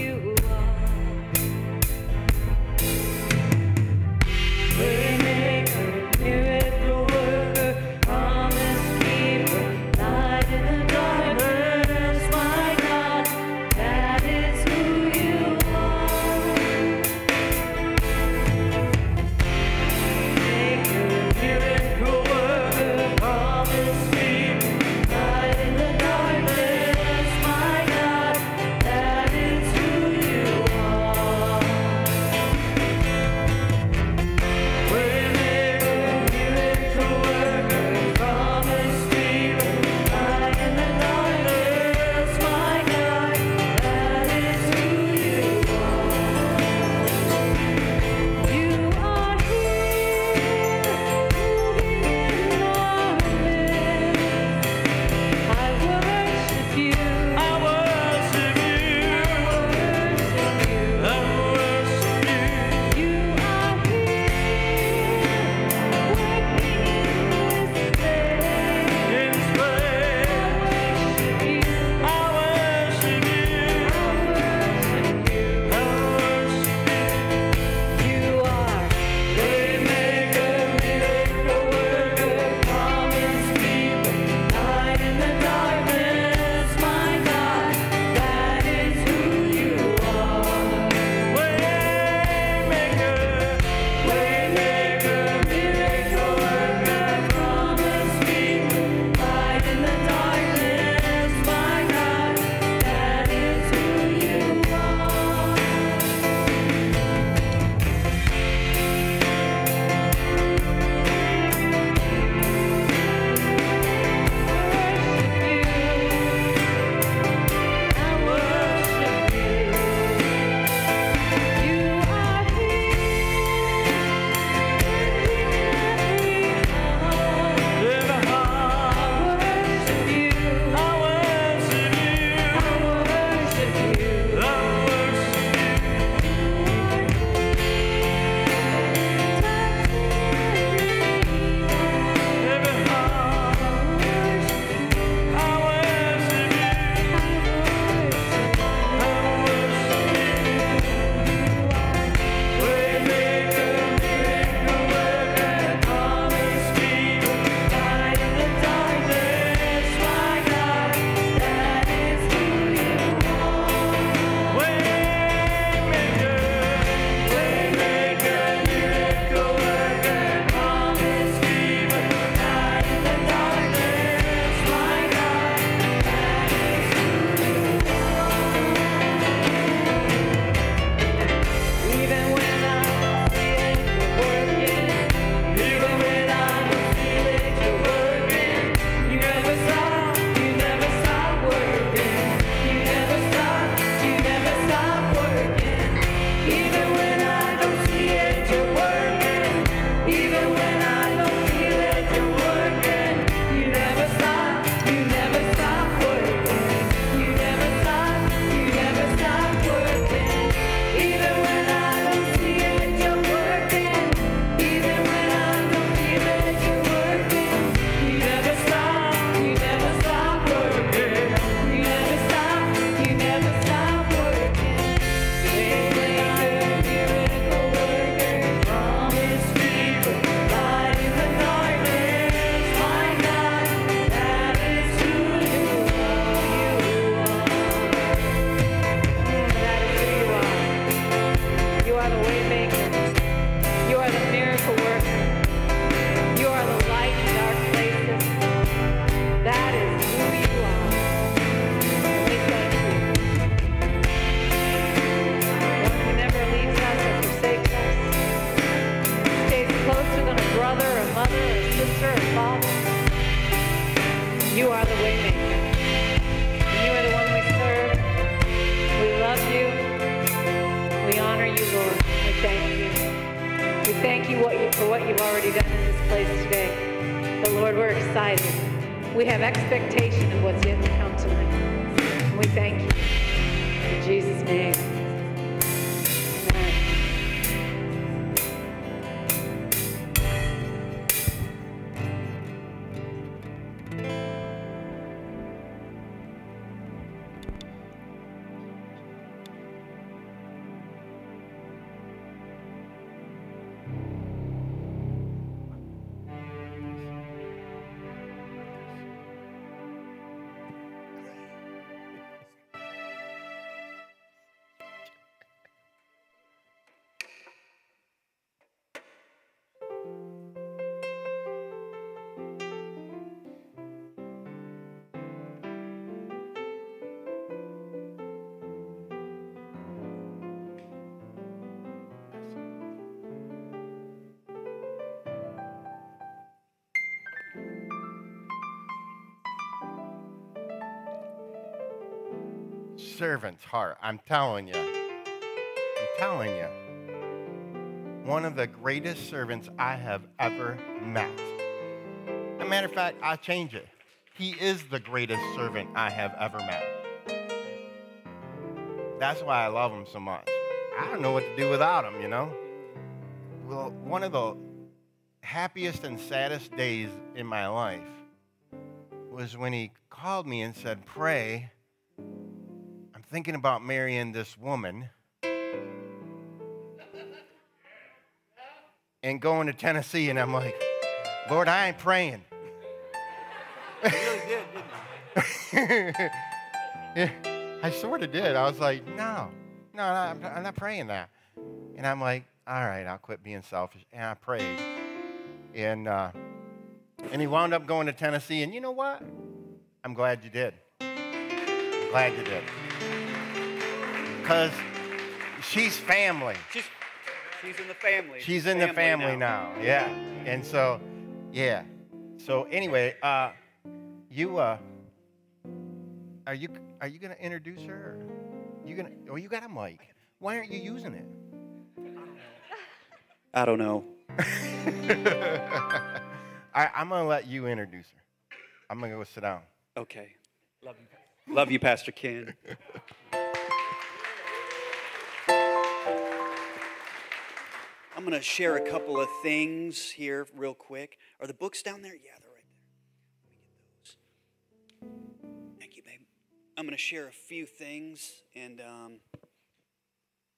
servant's heart. I'm telling you. I'm telling you. One of the greatest servants I have ever met. As a matter of fact, I'll change it. He is the greatest servant I have ever met. That's why I love him so much. I don't know what to do without him, you know? Well, one of the happiest and saddest days in my life was when he called me and said, Pray thinking about marrying this woman and going to Tennessee. And I'm like, Lord, I ain't praying. I sort of did. I was like, no, no, I'm, I'm not praying that. And I'm like, all right, I'll quit being selfish. And I prayed. And, uh, and he wound up going to Tennessee. And you know what? I'm glad you did. I'm glad you did. Because she's family. She's, she's in the family. She's in the family now. Yeah. And so, yeah. So anyway, uh, you uh, are you are you gonna introduce her? You gonna? Oh, you got a mic. Why aren't you using it? I don't know. I, I'm gonna let you introduce her. I'm gonna go sit down. Okay. Love you. Love you, Pastor Ken. I'm going to share a couple of things here real quick. Are the books down there? Yeah, they're right there. Let me get those. Thank you, babe. I'm going to share a few things, and um,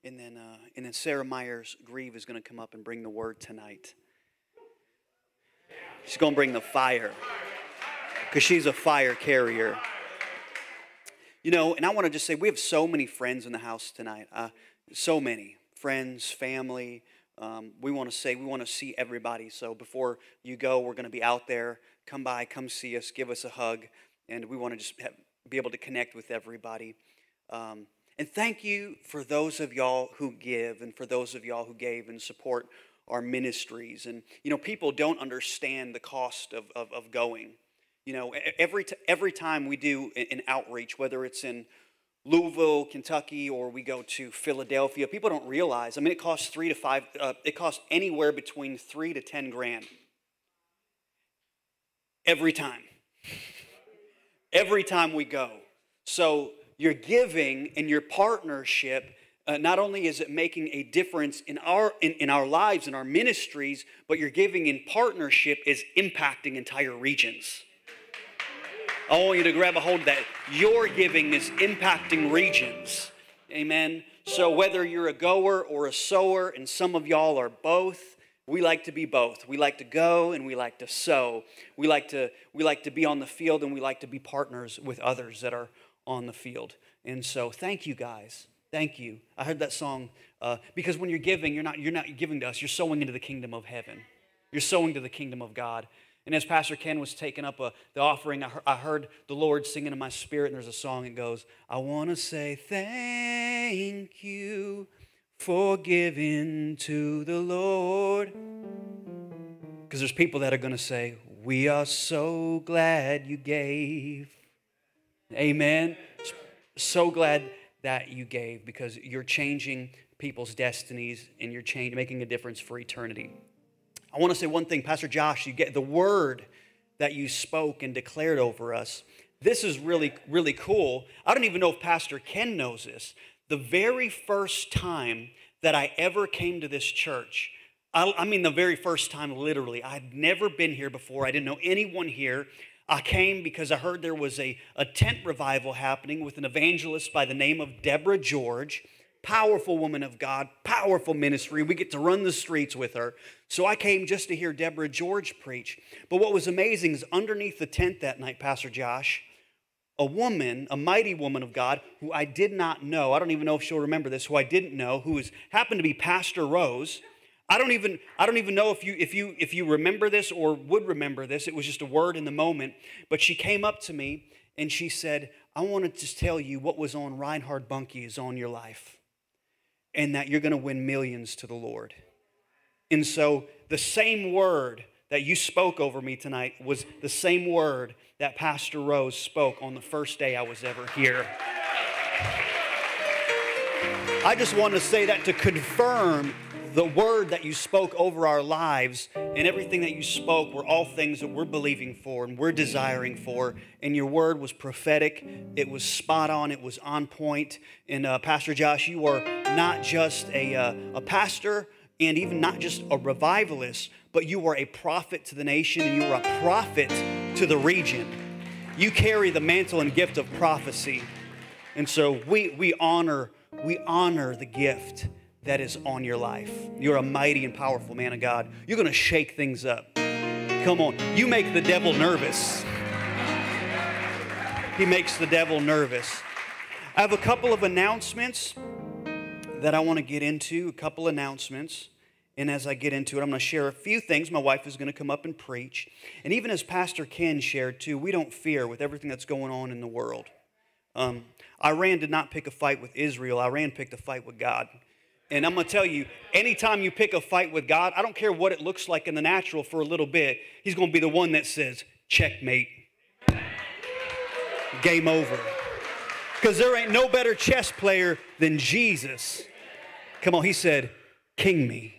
and then uh, and then Sarah Myers Greve is going to come up and bring the word tonight. She's going to bring the fire because she's a fire carrier. You know, and I want to just say we have so many friends in the house tonight. Uh, so many friends, family. Um, we want to say we want to see everybody. So before you go, we're going to be out there. Come by, come see us, give us a hug, and we want to just have, be able to connect with everybody. Um, and thank you for those of y'all who give, and for those of y'all who gave and support our ministries. And you know, people don't understand the cost of, of, of going. You know, every, t- every time we do an outreach, whether it's in Louisville, Kentucky, or we go to Philadelphia, people don't realize. I mean, it costs three to five, uh, it costs anywhere between three to 10 grand. Every time. Every time we go. So your giving and your partnership uh, not only is it making a difference in our in, in our lives and our ministries but your giving in partnership is impacting entire regions i want you to grab a hold of that your giving is impacting regions amen so whether you're a goer or a sower and some of y'all are both we like to be both we like to go and we like to sow we like to we like to be on the field and we like to be partners with others that are on the field and so thank you guys Thank you. I heard that song uh, because when you're giving, you're not you're not giving to us. You're sowing into the kingdom of heaven. You're sowing to the kingdom of God. And as Pastor Ken was taking up uh, the offering, I heard, I heard the Lord singing in my spirit. And there's a song that goes, "I want to say thank you for giving to the Lord." Because there's people that are going to say, We are so glad you gave. Amen. So glad that you gave because you're changing people's destinies and you're change, making a difference for eternity. I want to say one thing, Pastor Josh, you get the word that you spoke and declared over us. This is really, really cool. I don't even know if Pastor Ken knows this. The very first time that I ever came to this church, I, I mean, the very first time, literally, I'd never been here before. I didn't know anyone here. I came because I heard there was a, a tent revival happening with an evangelist by the name of Deborah George. Powerful woman of God, powerful ministry. We get to run the streets with her. So I came just to hear Deborah George preach. But what was amazing is underneath the tent that night, Pastor Josh, a woman, a mighty woman of God, who I did not know, I don't even know if she'll remember this, who I didn't know, who is, happened to be Pastor Rose. I don't even I don't even know if you if you if you remember this or would remember this. It was just a word in the moment. But she came up to me and she said, "I want to just tell you what was on Reinhard Bonnke is on your life, and that you're going to win millions to the Lord." And so the same word that you spoke over me tonight was the same word that Pastor Rose spoke on the first day I was ever here. I just want to say that to confirm the word that you spoke over our lives and everything that you spoke were all things that we're believing for and we're desiring for. And your word was prophetic, it was spot on, it was on point. And uh, Pastor Josh, you are not just a, uh, a pastor and even not just a revivalist, but you are a prophet to the nation and you are a prophet to the region. You carry the mantle and gift of prophecy. And so we, we honor we honor the gift that is on your life. You're a mighty and powerful man of God. You're going to shake things up. Come on. You make the devil nervous. He makes the devil nervous. I have a couple of announcements that I want to get into, a couple announcements. And as I get into it, I'm going to share a few things. My wife is going to come up and preach. And even as Pastor Ken shared too, we don't fear with everything that's going on in the world. Um, Iran did not pick a fight with Israel, Iran picked a fight with God. And I'm going to tell you, anytime you pick a fight with God, I don't care what it looks like in the natural for a little bit, He's going to be the one that says, checkmate. Game over. Because there ain't no better chess player than Jesus. Come on, He said, King me.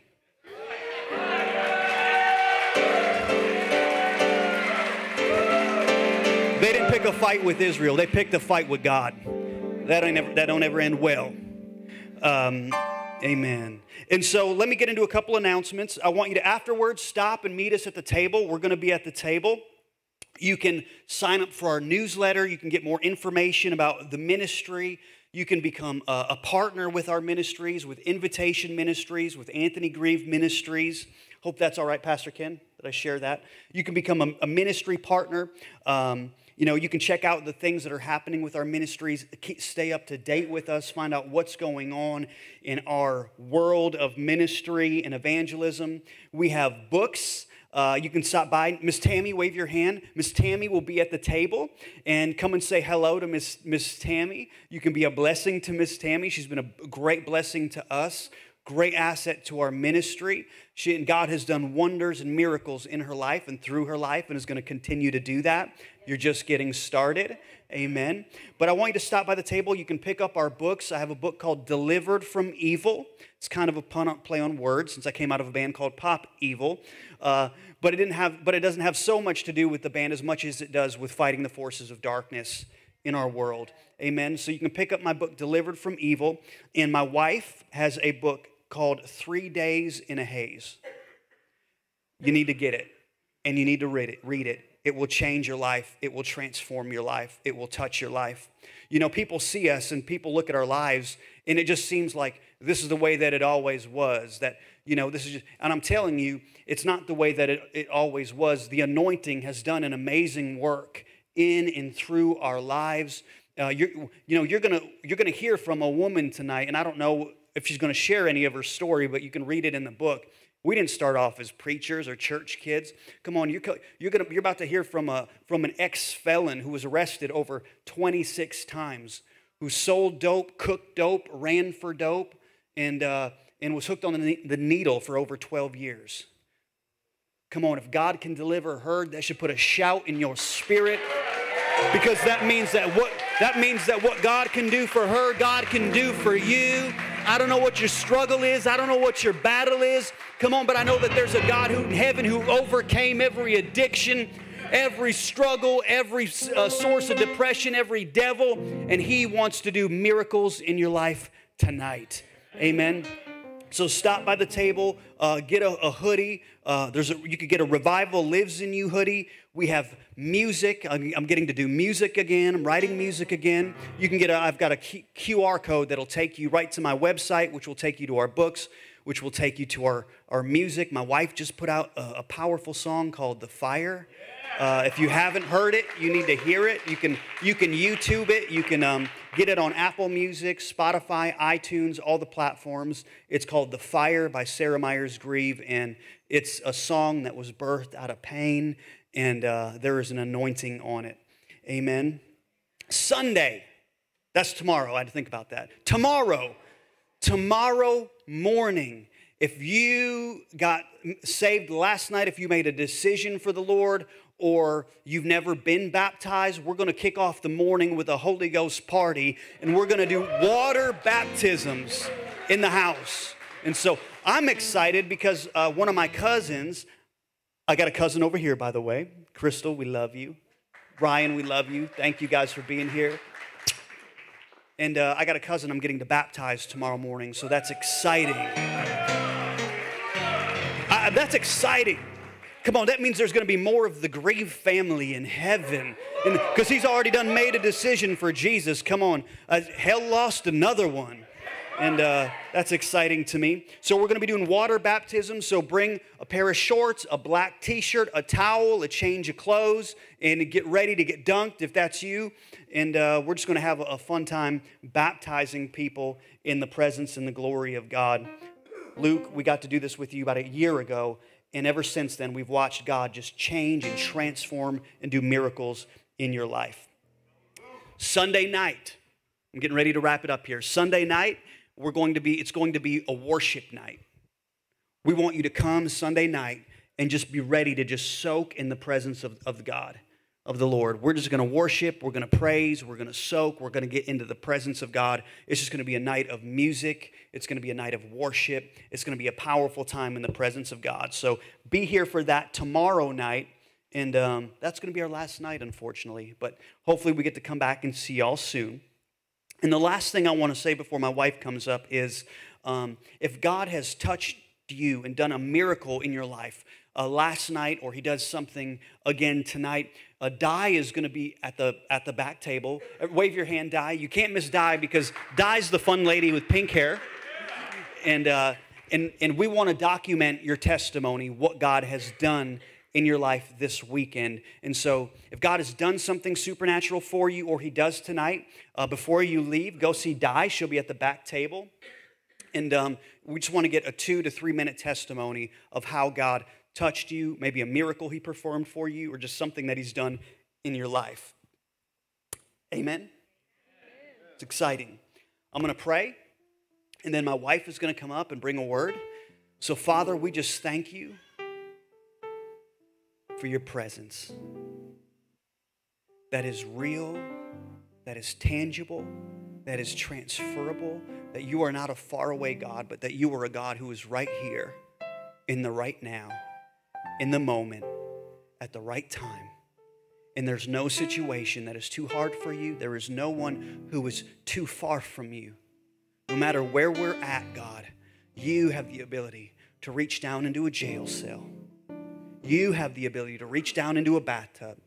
They didn't pick a fight with Israel, they picked a fight with God. That, ain't ever, that don't ever end well. Um, Amen. And so let me get into a couple announcements. I want you to afterwards stop and meet us at the table. We're going to be at the table. You can sign up for our newsletter. You can get more information about the ministry. You can become a, a partner with our ministries, with Invitation Ministries, with Anthony Greve Ministries. Hope that's all right, Pastor Ken, that I share that. You can become a, a ministry partner. Um, you know, you can check out the things that are happening with our ministries, stay up to date with us, find out what's going on in our world of ministry and evangelism. We have books. Uh, you can stop by. Miss Tammy, wave your hand. Miss Tammy will be at the table and come and say hello to Miss, Miss Tammy. You can be a blessing to Miss Tammy. She's been a great blessing to us great asset to our ministry. She, and God has done wonders and miracles in her life and through her life and is going to continue to do that. You're just getting started. Amen. But I want you to stop by the table. You can pick up our books. I have a book called Delivered from Evil. It's kind of a pun on, play on words since I came out of a band called Pop Evil. Uh, but it didn't have, but it doesn't have so much to do with the band as much as it does with fighting the forces of darkness in our world. Amen. So you can pick up my book, Delivered from Evil. And my wife has a book called Three Days in a Haze. You need to get it and you need to read it. Read it. It will change your life. It will transform your life. It will touch your life. You know, people see us and people look at our lives and it just seems like this is the way that it always was. That, you know, this is just, and I'm telling you, it's not the way that it, it always was. The anointing has done an amazing work in and through our lives. Uh, you know, you're gonna you're gonna hear from a woman tonight, and I don't know if she's going to share any of her story, but you can read it in the book. We didn't start off as preachers or church kids. Come on, you're, you're, gonna, you're about to hear from, a, from an ex felon who was arrested over 26 times, who sold dope, cooked dope, ran for dope, and, uh, and was hooked on the, the needle for over 12 years. Come on, if God can deliver her, that should put a shout in your spirit because that means that what that means that what God can do for her, God can do for you. I don't know what your struggle is. I don't know what your battle is. Come on, but I know that there's a God who in heaven who overcame every addiction, every struggle, every uh, source of depression, every devil, and he wants to do miracles in your life tonight. Amen. So stop by the table, uh, get a, a hoodie. Uh, there's a, you could get a Revival Lives in You hoodie. We have music. I'm, getting to do music again. I'm writing music again. You can get a, I've got a QR code that'll take you right to my website, which will take you to our books, which will take you to our, our music. My wife just put out a, a powerful song called The Fire. Uh, if you haven't heard it, you need to hear it. You can you can YouTube it. You can um, get it on Apple Music, Spotify, iTunes, all the platforms. It's called "The Fire" by Sarah Myers Greve, and it's a song that was birthed out of pain, and uh, there is an anointing on it. Amen. Sunday, that's tomorrow. I had to think about that. Tomorrow, tomorrow morning. If you got saved last night, if you made a decision for the Lord, or you've never been baptized, we're going to kick off the morning with a Holy Ghost party and we're going to do water baptisms in the house. And so I'm excited because uh, one of my cousins, I got a cousin over here, by the way. Crystal, we love you. Ryan, we love you. Thank you guys for being here. And uh, I got a cousin I'm getting to baptize tomorrow morning, so that's exciting. I, that's exciting. Come on, that means there's going to be more of the Greve family in heaven. Because he's already done made a decision for Jesus. Come on. Uh, hell lost another one. And uh, that's exciting to me. So, we're going to be doing water baptism. So, bring a pair of shorts, a black t shirt, a towel, a change of clothes, and get ready to get dunked if that's you. And uh, we're just going to have a fun time baptizing people in the presence and the glory of God. Luke, we got to do this with you about a year ago. And ever since then, we've watched God just change and transform and do miracles in your life. Sunday night, I'm getting ready to wrap it up here. Sunday night, we're going to be, it's going to be a worship night. We want you to come Sunday night and just be ready to just soak in the presence of, of God, of the Lord. We're just going to worship, we're going to praise, we're going to soak, we're going to get into the presence of God. It's just going to be a night of music, it's going to be a night of worship, it's going to be a powerful time in the presence of God. So be here for that tomorrow night. And um, that's going to be our last night, unfortunately. But hopefully, we get to come back and see y'all soon. And the last thing I want to say before my wife comes up is um, if God has touched you and done a miracle in your life uh, last night, or He does something again tonight, uh, is going to be at the at the back table. Uh, Wave your hand, Di. You can't miss Di because Di's the fun lady with pink hair, and uh, and and we want to document your testimony, what God has done in your life this weekend. And so, if God has done something supernatural for you, or He does tonight, uh, before you leave, go see Di. She'll be at the back table. And um, we just want to get a two to three minute testimony of how God touched you, maybe a miracle He performed for you, or just something that He's done in your life. Amen? It's exciting. I'm going to pray, and then my wife is going to come up and bring a word. So, Father, we just thank you for your presence that is real, that is tangible, that is transferable, that you are not a faraway God, but that you are a God who is right here in the right now, in the moment, at the right time. And there's no situation that is too hard for you. There is no one who is too far from you. No matter where we're at, God, you have the ability to reach down into a jail cell. You have the ability to reach down into a bathtub.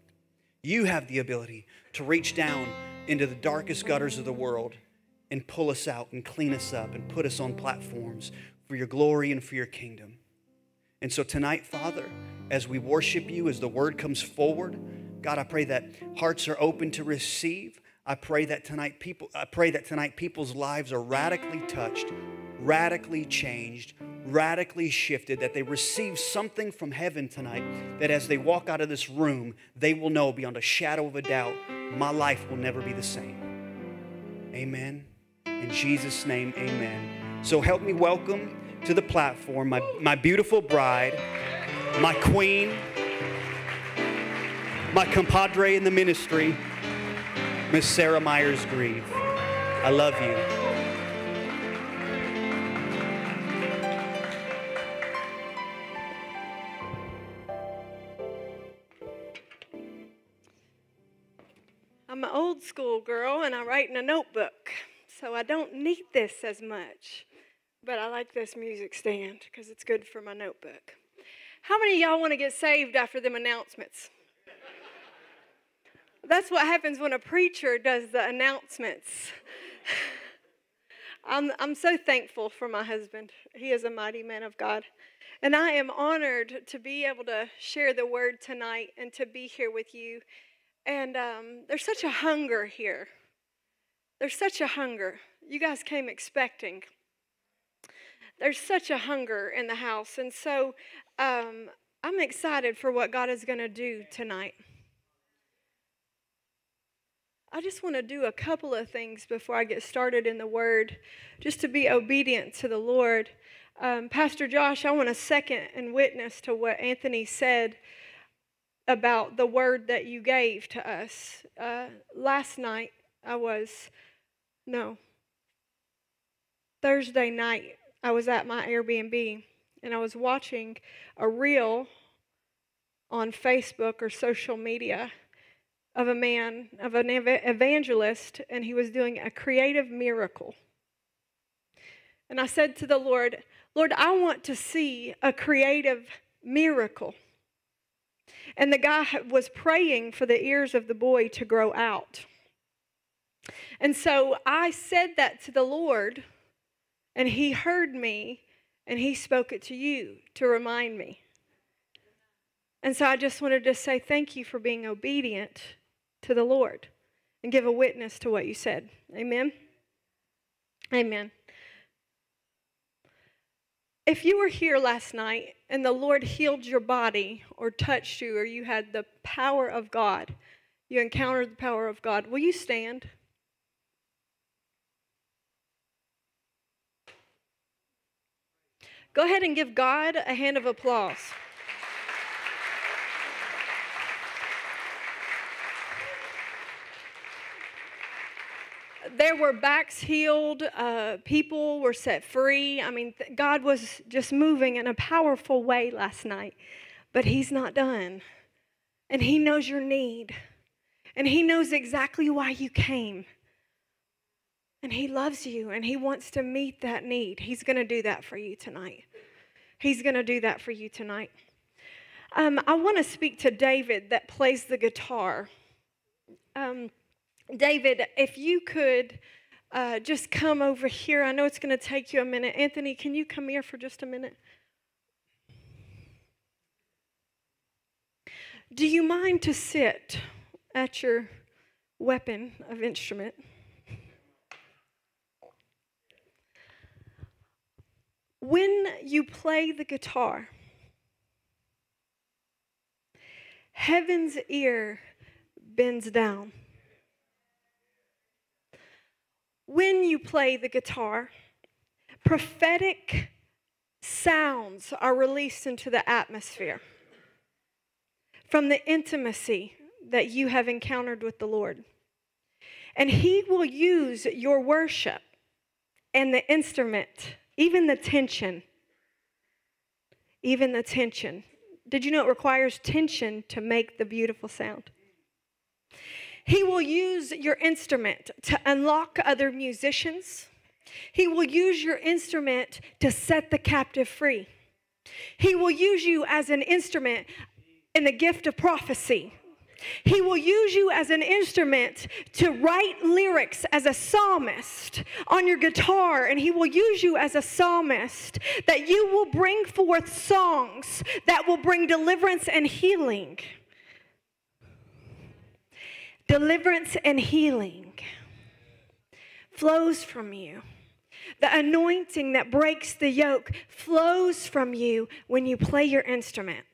You have the ability to reach down into the darkest gutters of the world and pull us out and clean us up and put us on platforms for your glory and for your kingdom. And so tonight, Father, as we worship you, as the word comes forward, God, I pray that hearts are open to receive. I pray that tonight people I pray that tonight people's lives are radically touched, radically changed, radically shifted, that they receive something from heaven tonight, that as they walk out of this room, they will know beyond a shadow of a doubt, my life will never be the same. Amen. In Jesus' name, amen. So help me welcome to the platform my, my beautiful bride, my queen, my compadre in the ministry, Miss Sarah Myers Greve. I love you. I'm an old school girl and I write in a notebook, so I don't need this as much. But I like this music stand because it's good for my notebook. How many y'all want to get saved after them announcements? That's what happens when a preacher does the announcements. I'm, I'm so thankful for my husband. He is a mighty man of God. And I am honored to be able to share the word tonight and to be here with you. And um, there's such a hunger here. There's such a hunger. You guys came expecting. There's such a hunger in the house. And so um, I'm excited for what God is going to do tonight. I just want to do a couple of things before I get started in the Word, just to be obedient to the Lord. Um, Pastor Josh, I want to second and witness to what Anthony said about the word that you gave to us. Uh, last night, I was, no, Thursday night, I was at my Airbnb and I was watching a reel on Facebook or social media of a man, of an ev- evangelist, and he was doing a creative miracle. And I said to the Lord, Lord, I want to see a creative miracle. And the guy was praying for the ears of the boy to grow out. And so I said that to the Lord, and he heard me, and he spoke it to you to remind me. And so I just wanted to say thank you for being obedient to the Lord and give a witness to what you said. Amen. Amen. If you were here last night and the Lord healed your body or touched you or you had the power of God, you encountered the power of God, will you stand? Go ahead and give God a hand of applause. There were backs healed, uh, people were set free. I mean, th- God was just moving in a powerful way last night, but He's not done. And He knows your need, and He knows exactly why you came. And He loves you, and He wants to meet that need. He's going to do that for you tonight. He's going to do that for you tonight. Um, I want to speak to David that plays the guitar. Um, David, if you could uh, just come over here. I know it's going to take you a minute. Anthony, can you come here for just a minute? Do you mind to sit at your weapon of instrument? When you play the guitar, heaven's ear bends down. When you play the guitar, prophetic sounds are released into the atmosphere from the intimacy that you have encountered with the Lord. And He will use your worship and the instrument, even the tension. Even the tension. Did you know it requires tension to make the beautiful sound? He will use your instrument to unlock other musicians. He will use your instrument to set the captive free. He will use you as an instrument in the gift of prophecy. He will use you as an instrument to write lyrics as a psalmist on your guitar, and He will use you as a psalmist that you will bring forth songs that will bring deliverance and healing. Deliverance and healing flows from you. The anointing that breaks the yoke flows from you when you play your instrument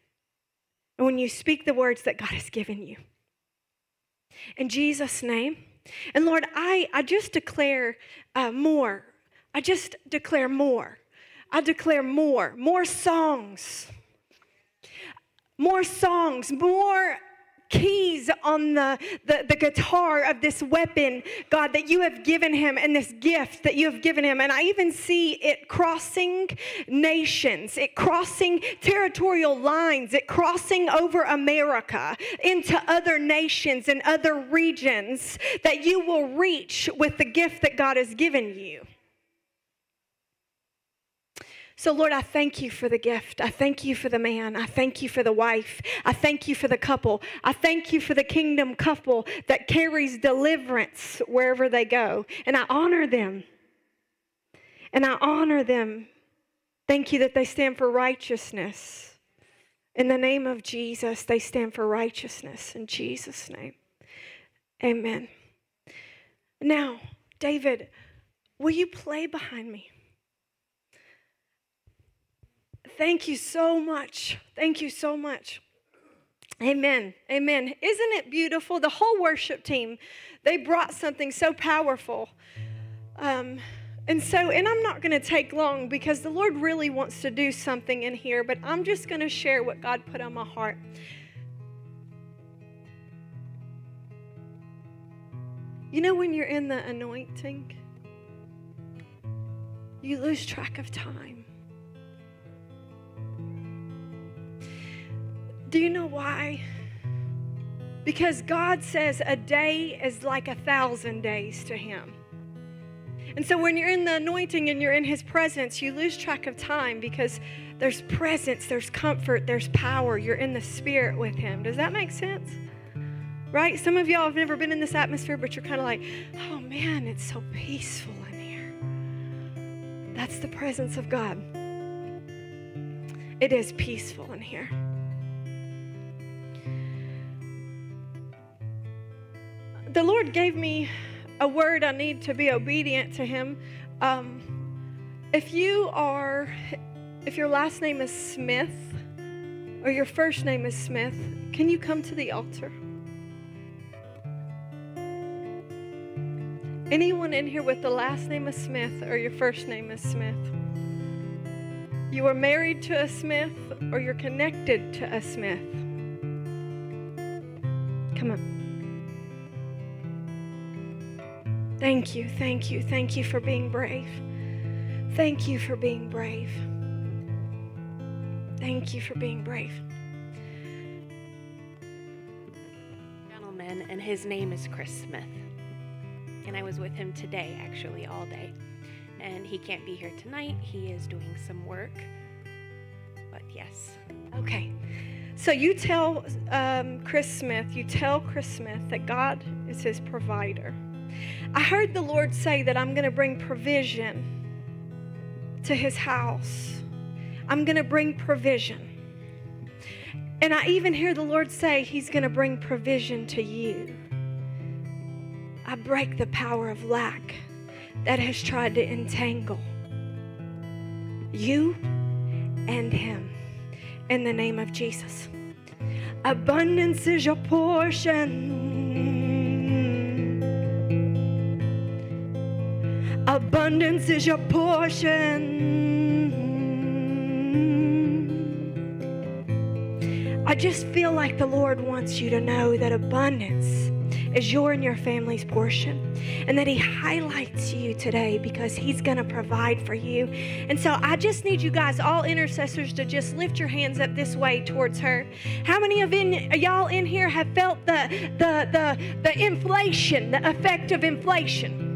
and when you speak the words that God has given you. In Jesus' name. And Lord, I, I just declare uh, more. I just declare more. I declare more, more songs. more songs, more keys on the, the, the guitar of this weapon, God, that you have given him and this gift that you have given him. And I even see it crossing nations, it crossing territorial lines, it crossing over America into other nations and other regions that you will reach with the gift that God has given you. So, Lord, I thank you for the gift. I thank you for the man. I thank you for the wife. I thank you for the couple. I thank you for the kingdom couple that carries deliverance wherever they go. And I honor them. And I honor them. Thank you that they stand for righteousness. In the name of Jesus, they stand for righteousness. In Jesus' name. Amen. Now, David, will you play behind me? Thank you so much. Thank you so much. Amen. Amen. Isn't it beautiful? The whole worship team, they brought something so powerful. Um, and so, and I'm not going to take long because the Lord really wants to do something in here, but I'm just going to share what God put on my heart. You know, when you're in the anointing, you lose track of time. Do you know why? Because God says a day is like a thousand days to Him. And so when you're in the anointing and you're in His presence, you lose track of time because there's presence, there's comfort, there's power. You're in the Spirit with Him. Does that make sense? Right? Some of y'all have never been in this atmosphere, but you're kind of like, oh man, it's so peaceful in here. That's the presence of God. It is peaceful in here. The Lord gave me a word. I need to be obedient to Him. Um, if you are, if your last name is Smith or your first name is Smith, can you come to the altar? Anyone in here with the last name of Smith or your first name is Smith? You are married to a Smith or you're connected to a Smith? Come on. Thank you, thank you, thank you for being brave. Thank you for being brave. Thank you for being brave. Gentleman, and his name is Chris Smith. And I was with him today, actually, all day. And he can't be here tonight. He is doing some work. But yes. Okay. So you tell um, Chris Smith, you tell Chris Smith that God is his provider. I heard the Lord say that I'm going to bring provision to his house. I'm going to bring provision. And I even hear the Lord say he's going to bring provision to you. I break the power of lack that has tried to entangle you and him in the name of Jesus. Abundance is your portion. Abundance is your portion. I just feel like the Lord wants you to know that abundance is your and your family's portion. And that He highlights you today because He's going to provide for you. And so I just need you guys, all intercessors, to just lift your hands up this way towards her. How many of in, y'all in here have felt the, the, the, the inflation, the effect of inflation?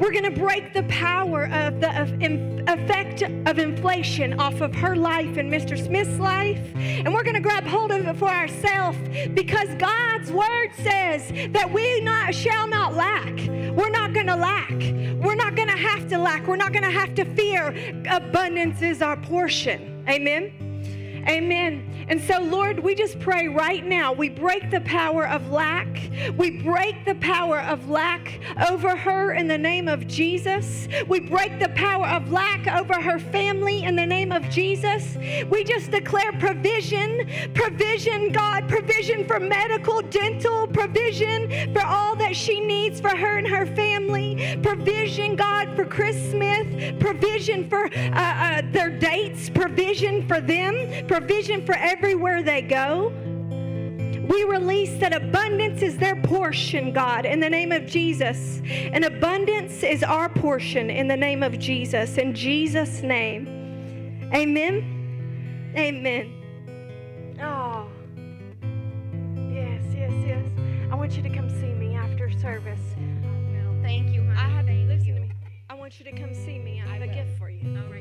We're going to break the power of the of in, effect of inflation off of her life and Mr. Smith's life. And we're going to grab hold of it for ourselves because God's word says that we not, shall not lack. We're not going to lack. We're not going to have to lack. We're not going to have to fear. Abundance is our portion. Amen. Amen. And so, Lord, we just pray right now. We break the power of lack. We break the power of lack over her in the name of Jesus. We break the power of lack over her family in the name of Jesus. We just declare provision, provision, God, provision for medical, dental, provision for all that she needs for her and her family. Provision, God, for Chris Smith. Provision for uh, uh, their dates. Provision for them. Provision for everywhere they go. We release that abundance is their portion, God, in the name of Jesus. And abundance is our portion in the name of Jesus. In Jesus' name. Amen. Amen. Oh. Yes, yes, yes. I want you to come see me after service. Thank you, honey. I have Thank listen you. to me. I want you to come see me. I have a gift for you.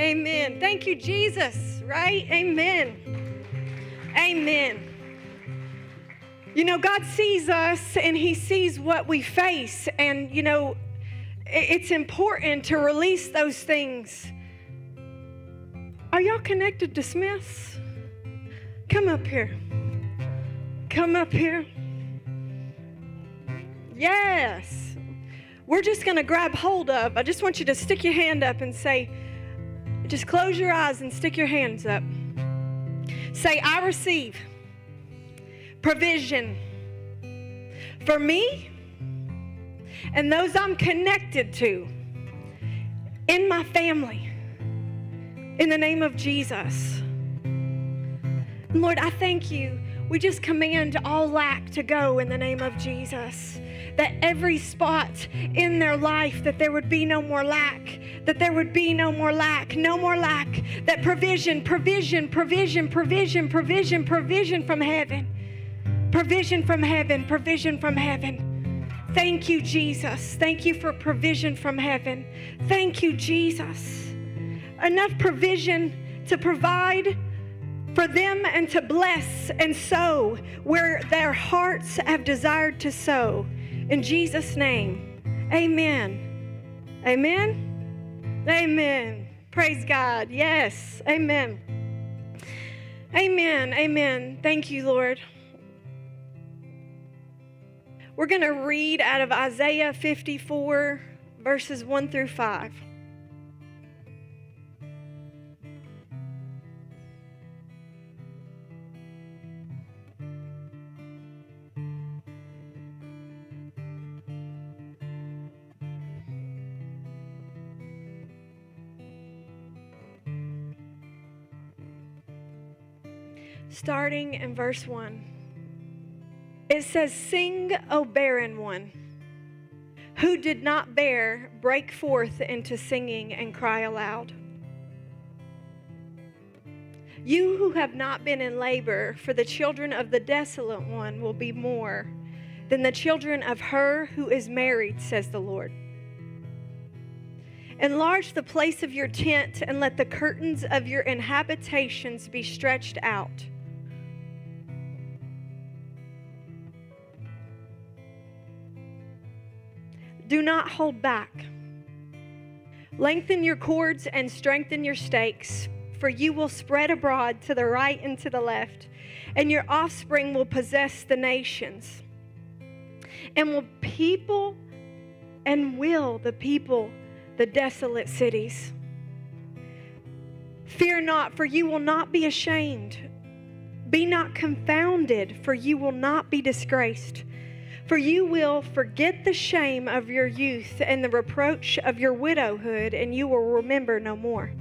Amen. Thank you, Jesus. Right? Amen. Amen. You know, God sees us and He sees what we face. And, you know, it's important to release those things. Are y'all connected to Smiths? Come up here. Come up here. Yes. We're just going to grab hold of. I just want you to stick your hand up and say, just close your eyes and stick your hands up. Say, I receive provision for me and those I'm connected to in my family in the name of Jesus. Lord, I thank you. We just command all lack to go in the name of Jesus. That every spot in their life, that there would be no more lack, that there would be no more lack, no more lack. That provision, provision, provision, provision, provision, provision from heaven. Provision from heaven, provision from heaven. Thank you, Jesus. Thank you for provision from heaven. Thank you, Jesus. Enough provision to provide for them and to bless and sow where their hearts have desired to sow. In Jesus' name, amen. Amen. Amen. Praise God. Yes. Amen. Amen. Amen. Thank you, Lord. We're going to read out of Isaiah 54, verses 1 through 5. Starting in verse 1. It says, Sing, O barren one, who did not bear, break forth into singing and cry aloud. You who have not been in labor, for the children of the desolate one will be more than the children of her who is married, says the Lord. Enlarge the place of your tent and let the curtains of your inhabitations be stretched out. Do not hold back. Lengthen your cords and strengthen your stakes, for you will spread abroad to the right and to the left, and your offspring will possess the nations. And will people and will the people the desolate cities. Fear not, for you will not be ashamed. Be not confounded, for you will not be disgraced. For you will forget the shame of your youth and the reproach of your widowhood, and you will remember no more.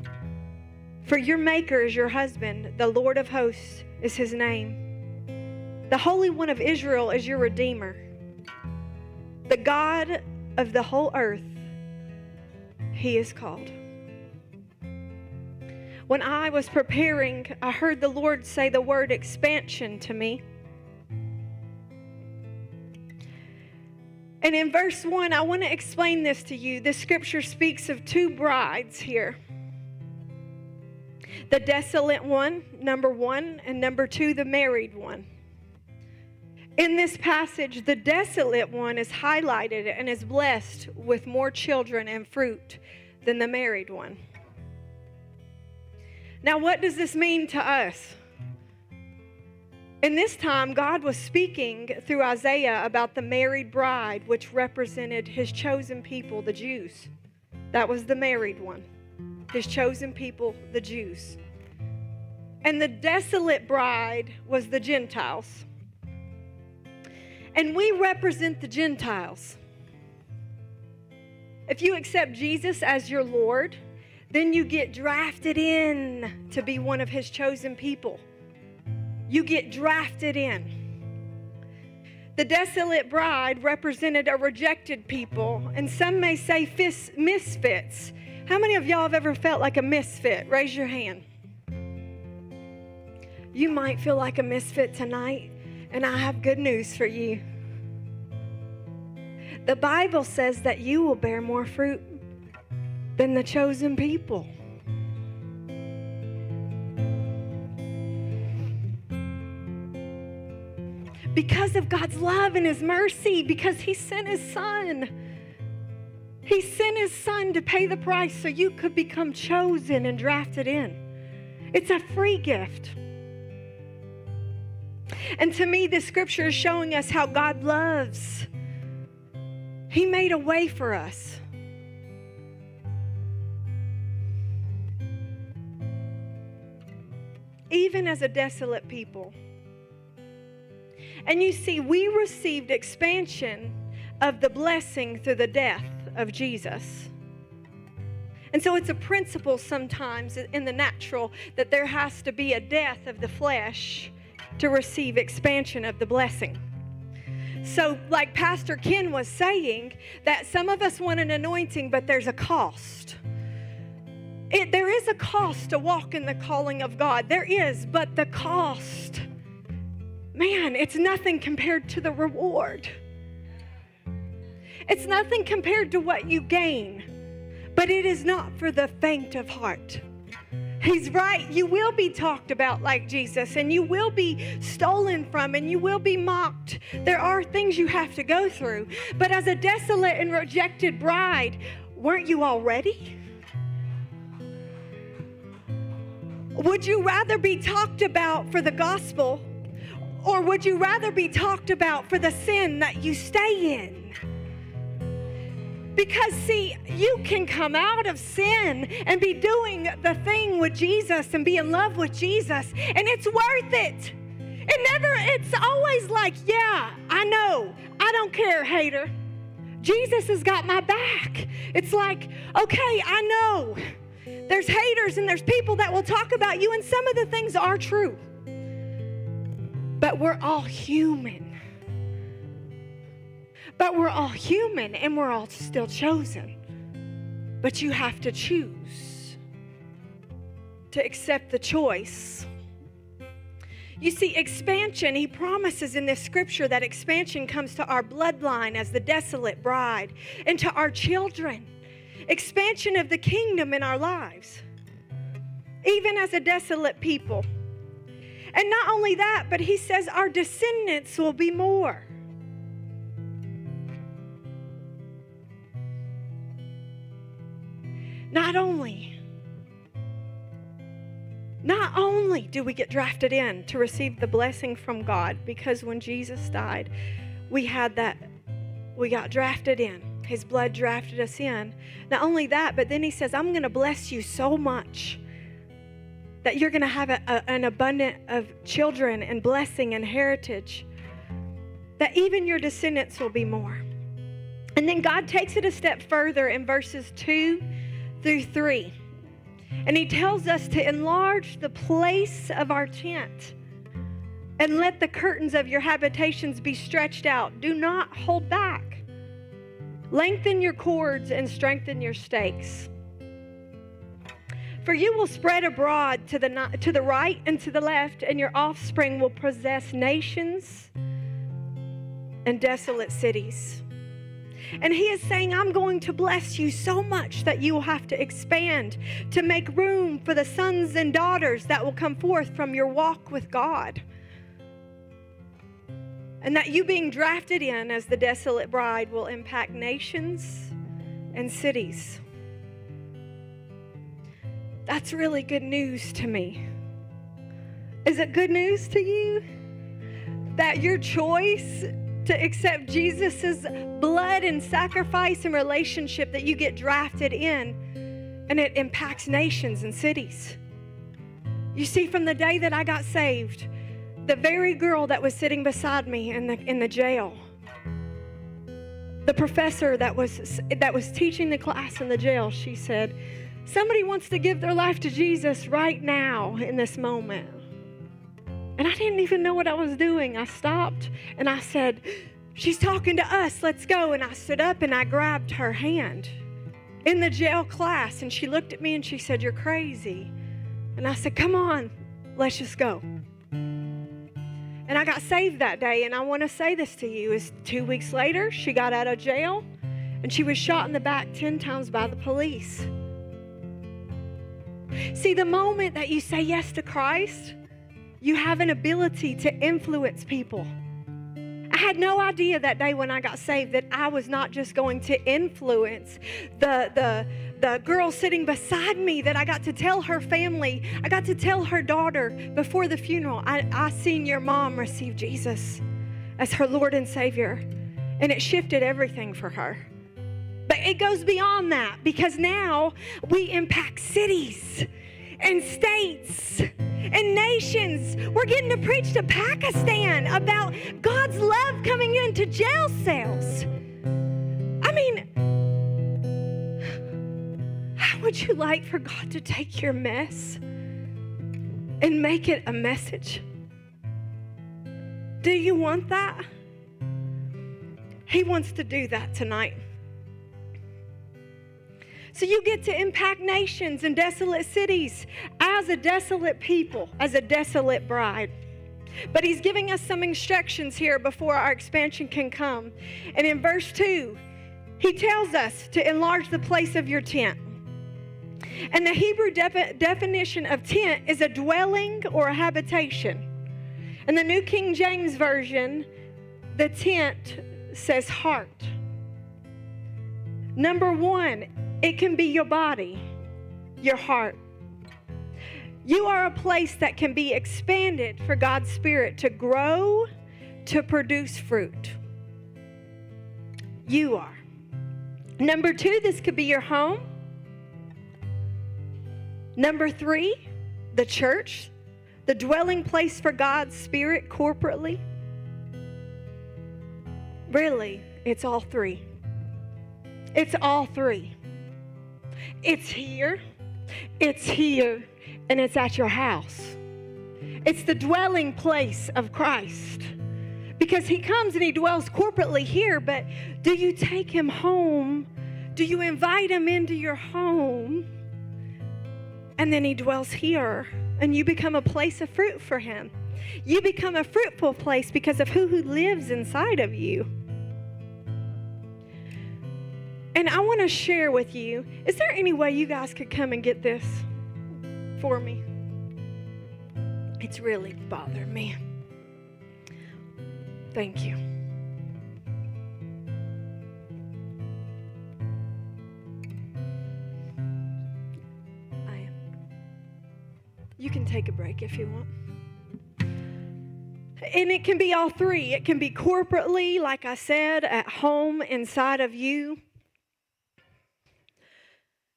For your Maker is your husband, the Lord of hosts is his name. The Holy One of Israel is your Redeemer. The God of the whole earth, he is called. When I was preparing, I heard the Lord say the word expansion to me. And in verse 1, I want to explain this to you. The scripture speaks of two brides here the desolate one, number one, and number two, the married one. In this passage, the desolate one is highlighted and is blessed with more children and fruit than the married one. Now, what does this mean to us? In this time, God was speaking through Isaiah about the married bride, which represented his chosen people, the Jews. That was the married one, his chosen people, the Jews. And the desolate bride was the Gentiles. And we represent the Gentiles. If you accept Jesus as your Lord, then you get drafted in to be one of his chosen people. You get drafted in. The desolate bride represented a rejected people, and some may say fis- misfits. How many of y'all have ever felt like a misfit? Raise your hand. You might feel like a misfit tonight, and I have good news for you. The Bible says that you will bear more fruit than the chosen people. Because of God's love and His mercy, because He sent His Son. He sent His Son to pay the price so you could become chosen and drafted in. It's a free gift. And to me, this scripture is showing us how God loves. He made a way for us. Even as a desolate people. And you see, we received expansion of the blessing through the death of Jesus. And so it's a principle sometimes in the natural that there has to be a death of the flesh to receive expansion of the blessing. So, like Pastor Ken was saying, that some of us want an anointing, but there's a cost. It, there is a cost to walk in the calling of God. There is, but the cost, man, it's nothing compared to the reward. It's nothing compared to what you gain, but it is not for the faint of heart. He's right. You will be talked about like Jesus, and you will be stolen from, and you will be mocked. There are things you have to go through. But as a desolate and rejected bride, weren't you already? Would you rather be talked about for the gospel, or would you rather be talked about for the sin that you stay in? Because, see, you can come out of sin and be doing the thing with Jesus and be in love with Jesus, and it's worth it. It never, it's always like, yeah, I know. I don't care, hater. Jesus has got my back. It's like, okay, I know. There's haters and there's people that will talk about you, and some of the things are true. But we're all human. But we're all human and we're all still chosen. But you have to choose to accept the choice. You see, expansion, he promises in this scripture that expansion comes to our bloodline as the desolate bride and to our children. Expansion of the kingdom in our lives, even as a desolate people. And not only that, but he says our descendants will be more. Not only, not only do we get drafted in to receive the blessing from God, because when Jesus died, we had that, we got drafted in. His blood drafted us in. Not only that, but then he says, I'm going to bless you so much that you're going to have a, a, an abundant of children and blessing and heritage, that even your descendants will be more. And then God takes it a step further in verses 2 through 3. And he tells us to enlarge the place of our tent and let the curtains of your habitations be stretched out. Do not hold back. Lengthen your cords and strengthen your stakes. For you will spread abroad to the, to the right and to the left, and your offspring will possess nations and desolate cities. And he is saying, I'm going to bless you so much that you will have to expand to make room for the sons and daughters that will come forth from your walk with God. And that you being drafted in as the desolate bride will impact nations and cities. That's really good news to me. Is it good news to you? That your choice to accept Jesus' blood and sacrifice and relationship that you get drafted in, and it impacts nations and cities. You see, from the day that I got saved, the very girl that was sitting beside me in the, in the jail the professor that was that was teaching the class in the jail, she said, "Somebody wants to give their life to Jesus right now in this moment." And I didn't even know what I was doing. I stopped and I said, "She's talking to us. Let's go." And I stood up and I grabbed her hand in the jail class and she looked at me and she said, "You're crazy." And I said, "Come on. Let's just go." And I got saved that day. And I want to say this to you is two weeks later, she got out of jail and she was shot in the back 10 times by the police. See, the moment that you say yes to Christ, you have an ability to influence people. I had no idea that day when I got saved that I was not just going to influence the, the, the girl sitting beside me, that I got to tell her family, I got to tell her daughter before the funeral, I, I seen your mom receive Jesus as her Lord and Savior. And it shifted everything for her. But it goes beyond that because now we impact cities and states and nations. We're getting to preach to Pakistan about God's love coming into jail cells. I mean, how would you like for God to take your mess and make it a message? Do you want that? He wants to do that tonight. So you get to impact nations and desolate cities as a desolate people, as a desolate bride. But he's giving us some instructions here before our expansion can come. And in verse 2, he tells us to enlarge the place of your tent. And the Hebrew defi- definition of tent is a dwelling or a habitation. In the New King James Version, the tent says heart. Number one, it can be your body, your heart. You are a place that can be expanded for God's Spirit to grow, to produce fruit. You are. Number two, this could be your home. Number three, the church, the dwelling place for God's Spirit corporately. Really, it's all three. It's all three. It's here, it's here, and it's at your house. It's the dwelling place of Christ. Because he comes and he dwells corporately here, but do you take him home? Do you invite him into your home? And then he dwells here, and you become a place of fruit for him. You become a fruitful place because of who, who lives inside of you. And I want to share with you is there any way you guys could come and get this for me? It's really bothered me. Thank you. I am. You can take a break if you want. And it can be all three. It can be corporately, like I said, at home, inside of you.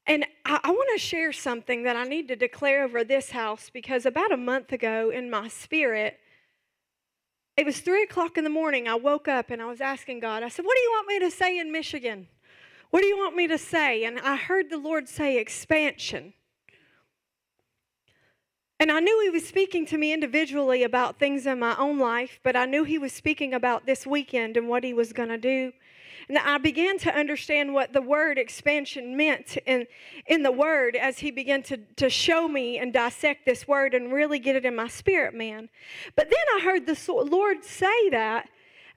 And I, I want to share something that I need to declare over this house because about a month ago in my spirit, it was three o'clock in the morning. I woke up and I was asking God, I said, What do you want me to say in Michigan? What do you want me to say? And I heard the Lord say expansion. And I knew He was speaking to me individually about things in my own life, but I knew He was speaking about this weekend and what He was going to do. And I began to understand what the word expansion meant in, in the word as he began to, to show me and dissect this word and really get it in my spirit, man. But then I heard the Lord say that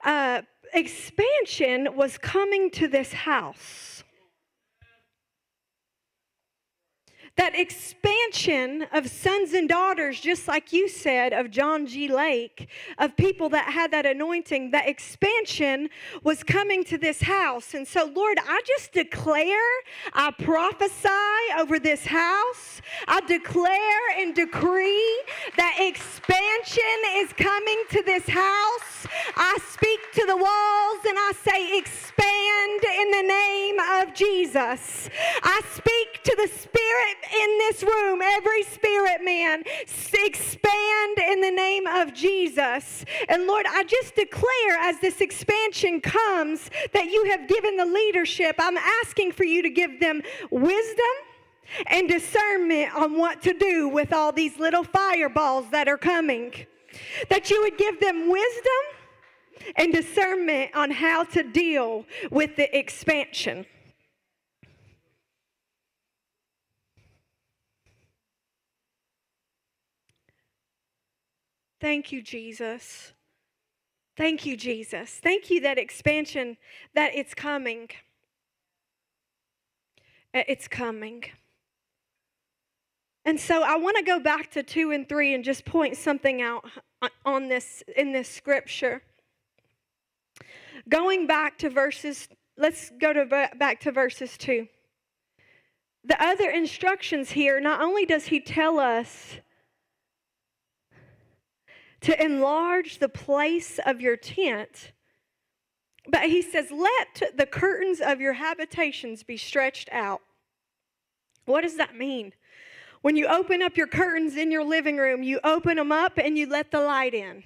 uh, expansion was coming to this house. That expansion of sons and daughters, just like you said, of John G. Lake, of people that had that anointing, that expansion was coming to this house. And so, Lord, I just declare, I prophesy over this house, I declare and decree that expansion is coming to this house. I speak to the walls and I say, expand in the name of Jesus. I speak to the spirit in this room, every spirit man, expand in the name of Jesus. And Lord, I just declare as this expansion comes that you have given the leadership. I'm asking for you to give them wisdom and discernment on what to do with all these little fireballs that are coming. That you would give them wisdom and discernment on how to deal with the expansion. Thank you, Jesus. Thank you, Jesus. Thank you that expansion, that it's coming. It's coming. And so I want to go back to 2 and 3 and just point something out on- on this in this scripture. Going back to verses let's go to back to verses 2. The other instructions here, not only does he tell us to enlarge the place of your tent, but he says, let the curtains of your habitations be stretched out. What does that mean? When you open up your curtains in your living room, you open them up and you let the light in.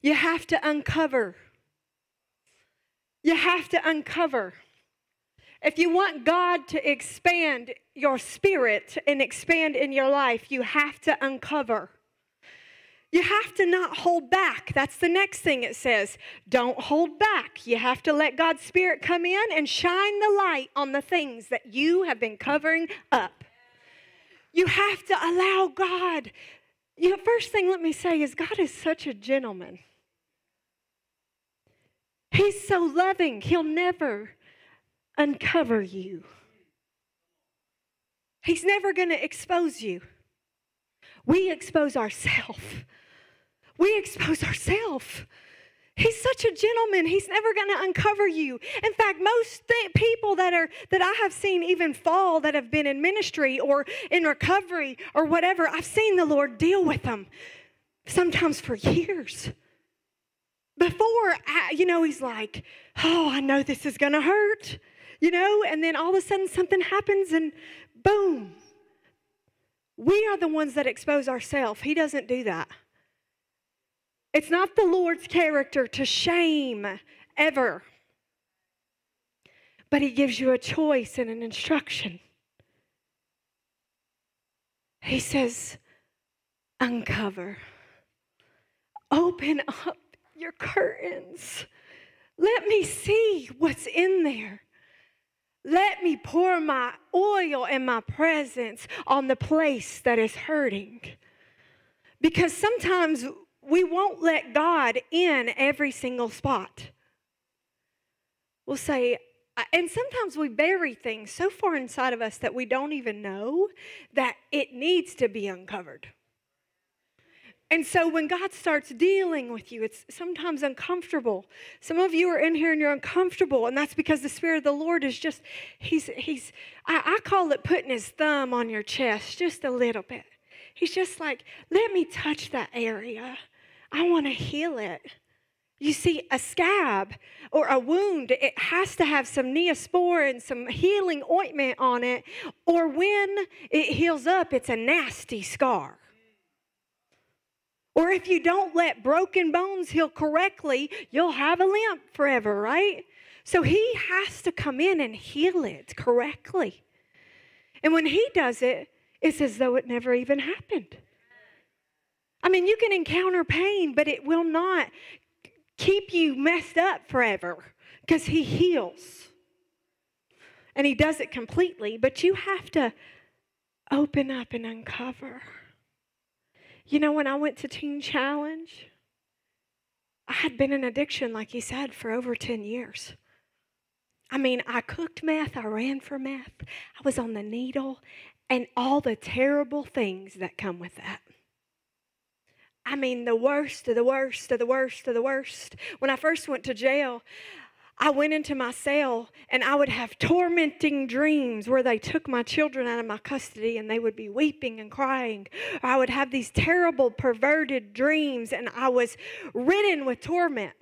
You have to uncover. You have to uncover. If you want God to expand your spirit and expand in your life, you have to uncover. You have to not hold back. That's the next thing it says. Don't hold back. You have to let God's Spirit come in and shine the light on the things that you have been covering up. You have to allow God. You know, first thing let me say is God is such a gentleman. He's so loving. He'll never uncover you. He's never going to expose you. We expose ourselves. We expose ourselves. He's such a gentleman. He's never going to uncover you. In fact, most th- people that are that I have seen even fall that have been in ministry or in recovery or whatever, I've seen the Lord deal with them sometimes for years. Before, I, you know, he's like, "Oh, I know this is going to hurt." You know, and then all of a sudden something happens and boom. We are the ones that expose ourselves. He doesn't do that. It's not the Lord's character to shame ever. But He gives you a choice and an instruction. He says, uncover, open up your curtains. Let me see what's in there. Let me pour my oil and my presence on the place that is hurting. Because sometimes we won't let God in every single spot. We'll say, and sometimes we bury things so far inside of us that we don't even know that it needs to be uncovered. And so when God starts dealing with you, it's sometimes uncomfortable. Some of you are in here and you're uncomfortable, and that's because the Spirit of the Lord is just, He's, He's, I, I call it putting His thumb on your chest just a little bit. He's just like, let me touch that area. I want to heal it. You see, a scab or a wound, it has to have some neosporin, and some healing ointment on it, or when it heals up, it's a nasty scar. Or if you don't let broken bones heal correctly, you'll have a limp forever, right? So he has to come in and heal it correctly. And when he does it, it's as though it never even happened. I mean, you can encounter pain, but it will not keep you messed up forever because he heals. And he does it completely, but you have to open up and uncover. You know, when I went to Teen Challenge, I had been in addiction, like he said, for over 10 years. I mean, I cooked meth, I ran for meth, I was on the needle, and all the terrible things that come with that. I mean, the worst of the worst of the worst of the worst. When I first went to jail, I went into my cell and I would have tormenting dreams where they took my children out of my custody and they would be weeping and crying. I would have these terrible, perverted dreams and I was ridden with torment.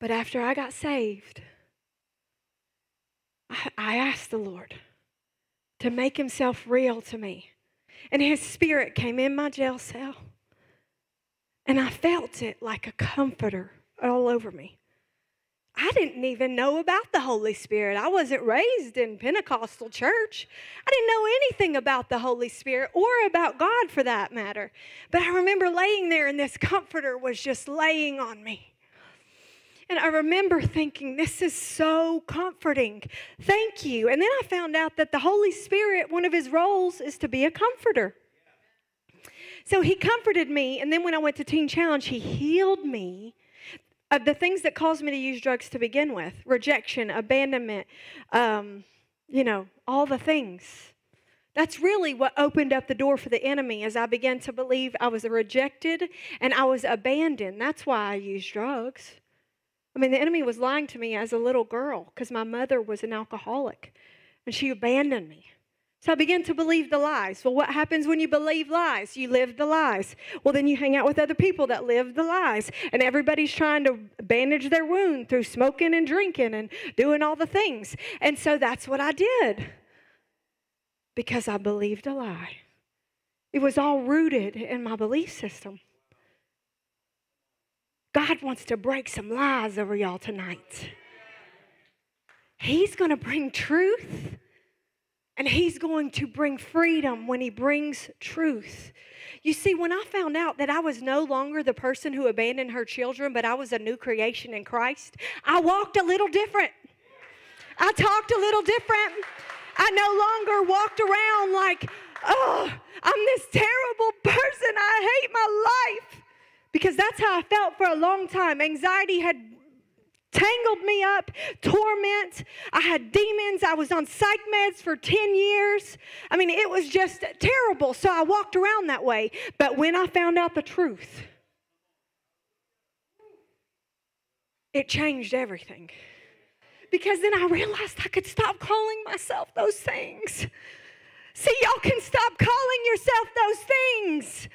But after I got saved, I asked the Lord, to make himself real to me. And his spirit came in my jail cell. And I felt it like a comforter all over me. I didn't even know about the Holy Spirit. I wasn't raised in Pentecostal church. I didn't know anything about the Holy Spirit or about God for that matter. But I remember laying there and this comforter was just laying on me. And I remember thinking, this is so comforting. Thank you. And then I found out that the Holy Spirit, one of his roles is to be a comforter. So he comforted me. And then when I went to Teen Challenge, he healed me of the things that caused me to use drugs to begin with rejection, abandonment, um, you know, all the things. That's really what opened up the door for the enemy as I began to believe I was rejected and I was abandoned. That's why I used drugs. I mean, the enemy was lying to me as a little girl because my mother was an alcoholic and she abandoned me. So I began to believe the lies. Well, what happens when you believe lies? You live the lies. Well, then you hang out with other people that live the lies. And everybody's trying to bandage their wound through smoking and drinking and doing all the things. And so that's what I did because I believed a lie. It was all rooted in my belief system. God wants to break some lies over y'all tonight. He's going to bring truth and He's going to bring freedom when He brings truth. You see, when I found out that I was no longer the person who abandoned her children, but I was a new creation in Christ, I walked a little different. I talked a little different. I no longer walked around like, oh, I'm this terrible person. I hate my life. Because that's how I felt for a long time. Anxiety had tangled me up, torment. I had demons. I was on psych meds for 10 years. I mean, it was just terrible. So I walked around that way. But when I found out the truth, it changed everything. Because then I realized I could stop calling myself those things. See, y'all can stop calling yourself those things.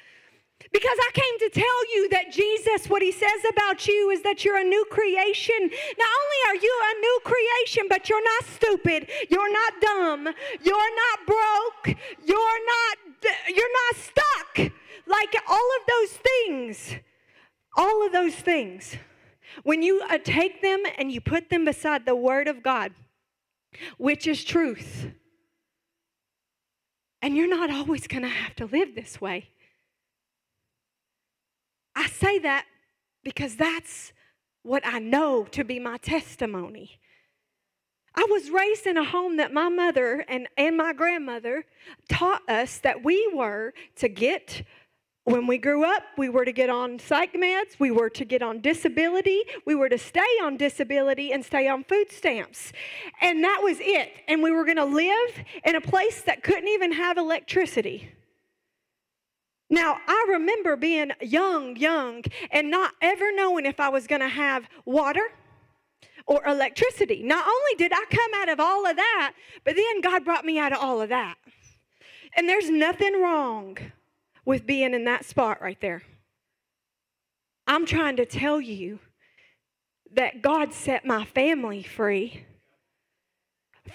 Because I came to tell you that Jesus, what he says about you is that you're a new creation. Not only are you a new creation, but you're not stupid. You're not dumb. You're not broke. You're not you're not stuck. Like all of those things. All of those things. When you uh, take them and you put them beside the word of God, which is truth. And you're not always going to have to live this way. I say that because that's what I know to be my testimony. I was raised in a home that my mother and, and my grandmother taught us that we were to get, when we grew up, we were to get on psych meds, we were to get on disability, we were to stay on disability and stay on food stamps. And that was it. And we were going to live in a place that couldn't even have electricity. Now, I remember being young, young, and not ever knowing if I was going to have water or electricity. Not only did I come out of all of that, but then God brought me out of all of that. And there's nothing wrong with being in that spot right there. I'm trying to tell you that God set my family free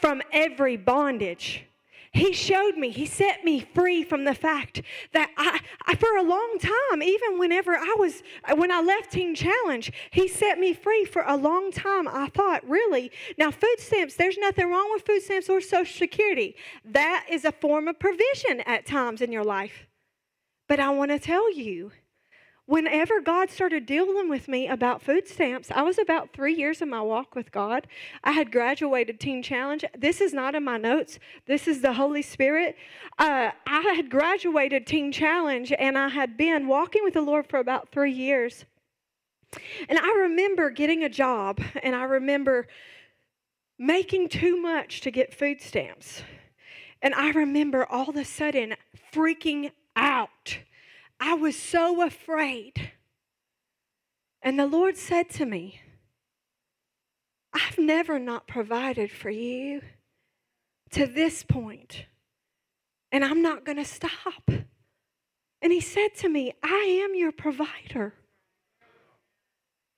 from every bondage he showed me, He set me free from the fact that I, I, for a long time, even whenever I was, when I left Teen Challenge, He set me free for a long time. I thought, really? Now, food stamps, there's nothing wrong with food stamps or Social Security. That is a form of provision at times in your life. But I want to tell you, whenever God started dealing with me about food stamps, I was about three years in my walk with God. I had graduated Teen Challenge. This is not in my notes, this is the Holy Spirit. Uh, I had graduated Teen Challenge and I had been walking with the Lord for about three years. And I remember getting a job and I remember making too much to get food stamps. And I remember all of a sudden freaking out I was so afraid. And the Lord said to me, I've never not provided for you to this point, and I'm not going to stop. And He said to me, I am your provider.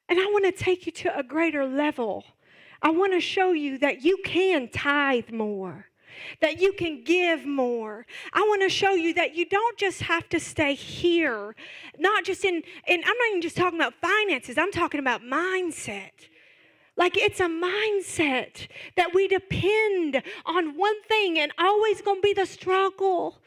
And I want to take you to a greater level. I want to show you that you can tithe more. That you can give more. I want to show you that you don't just have to stay here, not just in, and I'm not even just talking about finances, I'm talking about mindset. Like it's a mindset that we depend on one thing and always going to be the struggle.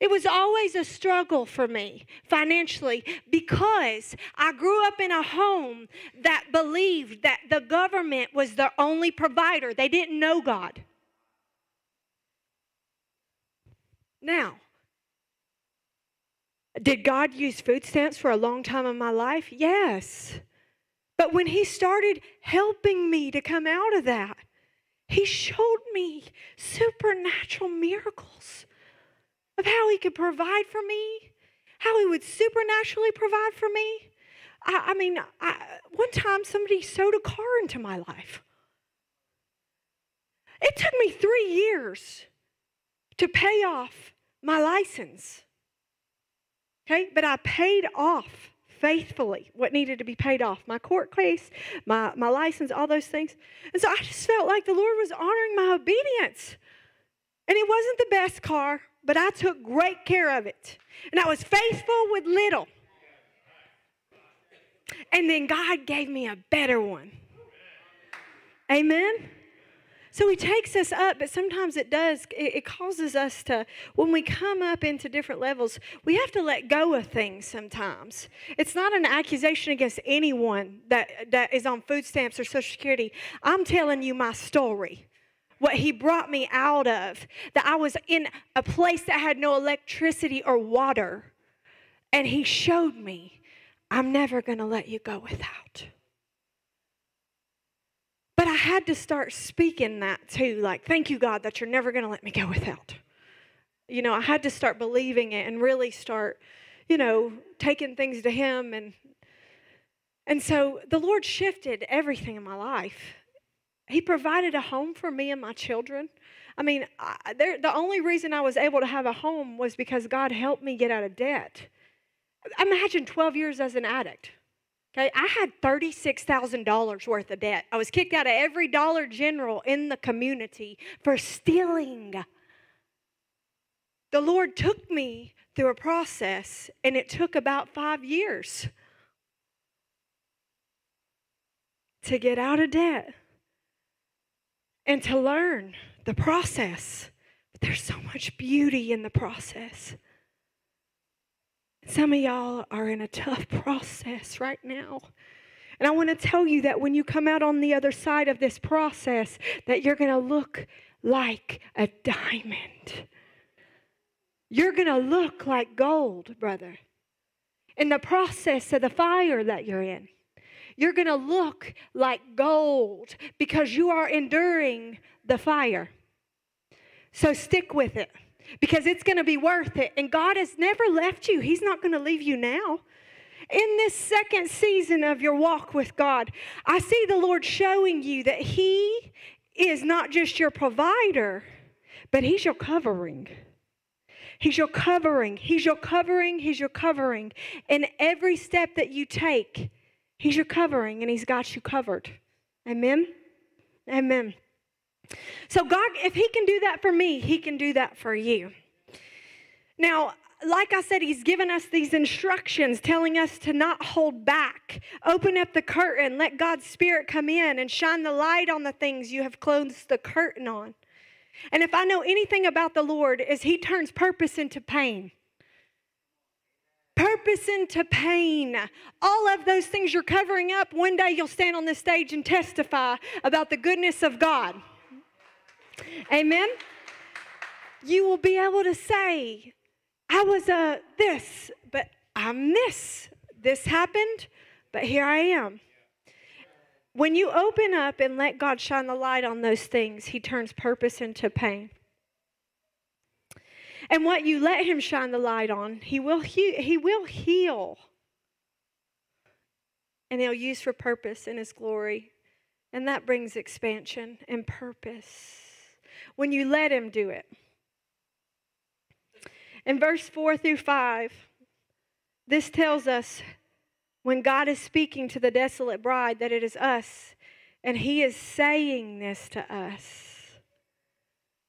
It was always a struggle for me financially because I grew up in a home that believed that the government was the only provider. They didn't know God. Now, did God use food stamps for a long time in my life? Yes. But when He started helping me to come out of that, He showed me supernatural miracles of how He could provide for me, how He would supernaturally provide for me. I, I mean, I, one time somebody sewed a car into my life. It took me three years to pay off my license. Okay, but I paid off faithfully what needed to be paid off my court case, my, my license, all those things. And so I just felt like the Lord was honoring my obedience. And it wasn't the best car, but I took great care of it. And I was faithful with little. And then God gave me a better one. Amen. So he takes us up, but sometimes it does, it, it, causes us to, when we come up into different levels, we have to let go of things sometimes. It's not an accusation against anyone that, that is on food stamps or Social Security. I'm telling you my story. What he brought me out of, that I was in a place that had no electricity or water. And he showed me, I'm never going to let you go without. But I had to start speaking that too. Like, thank you, God, that you're never going to let me go without. You know, I had to start believing it and really start, you know, taking things to Him. And, and so the Lord shifted everything in my life. He provided a home for me and my children. I mean, I, the only reason I was able to have a home was because God helped me get out of debt. Imagine 12 years as an addict. I had $36,000 worth of debt. I was kicked out of every Dollar General in the community for stealing. The Lord took me through a process, and it took about five years to get out of debt and to learn the process. But there's so much beauty in the process. Some of y'all are in a tough process right now. And I want to tell you that when you come out on the other side of this process, that you're going to look like a diamond. You're going to look like gold, brother. In the process of the fire that you're in, you're going to look like gold because you are enduring the fire. So stick with it because it's going to be worth it. And God has never left you, He's not going to leave you now. In this second season of your walk with God, I see the Lord showing you that He is not just your provider, but He's your covering. He's your covering. He's your covering. He's your covering. And every step that you take, He's your covering and He's got you covered. Amen? Amen. So, God, if He can do that for me, He can do that for you. Now, like I said, He's given us these instructions telling us to not hold back. Open up the curtain, let God's Spirit come in and shine the light on the things you have closed the curtain on. And if I know anything about the Lord, is He turns purpose into pain. Purpose into pain. All of those things you're covering up, one day you'll stand on this stage and testify about the goodness of God. Amen. You will be able to say, I was a this, but I'm this. This happened, but here I am. When you open up and let God shine the light on those things, He turns purpose into pain. And what you let Him shine the light on, He will, he, he will heal. And He'll use for purpose in His glory. And that brings expansion and purpose when you let Him do it. In verse 4 through 5, this tells us when God is speaking to the desolate bride that it is us, and He is saying this to us.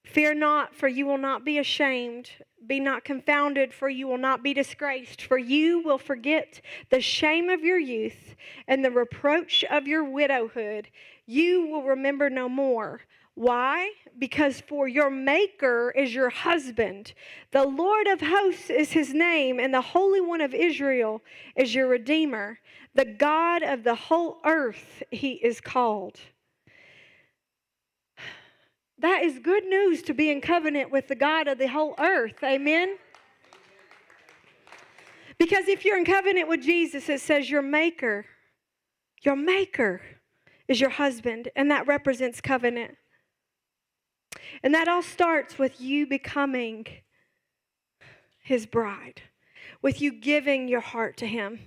Fear not, for you will not be ashamed. Be not confounded, for you will not be disgraced. For you will forget the shame of your youth and the reproach of your widowhood. You will remember no more. Why? Because for your Maker is your husband. The Lord of hosts is his name, and the Holy One of Israel is your Redeemer. The God of the whole earth he is called. That is good news to be in covenant with the God of the whole earth. Amen. Because if you're in covenant with Jesus, it says your maker, your maker is your husband, and that represents covenant. And that all starts with you becoming his bride, with you giving your heart to him.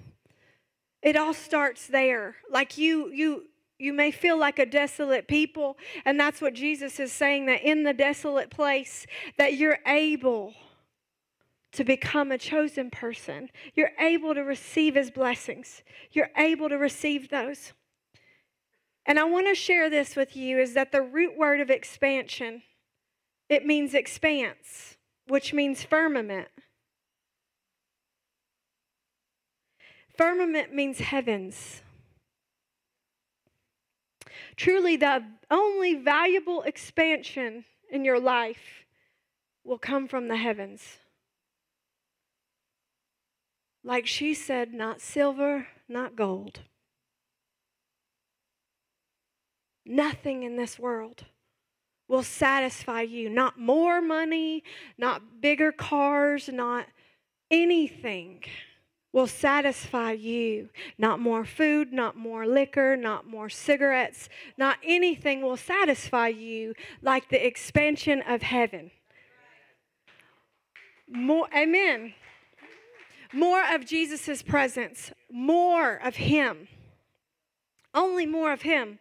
It all starts there. Like you you you may feel like a desolate people, and that's what Jesus is saying that in the desolate place that you're able to become a chosen person. You're able to receive his blessings. You're able to receive those. And I want to share this with you is that the root word of expansion it means expanse, which means firmament. Firmament means heavens. Truly, the only valuable expansion in your life will come from the heavens. Like she said, not silver, not gold. Nothing in this world will satisfy you. Not more money, not bigger cars, not anything will satisfy you. Not more food, not more liquor, not more cigarettes, not anything will satisfy you like the expansion of heaven. More, amen. More of Jesus' presence, more of Him. Only more of Him.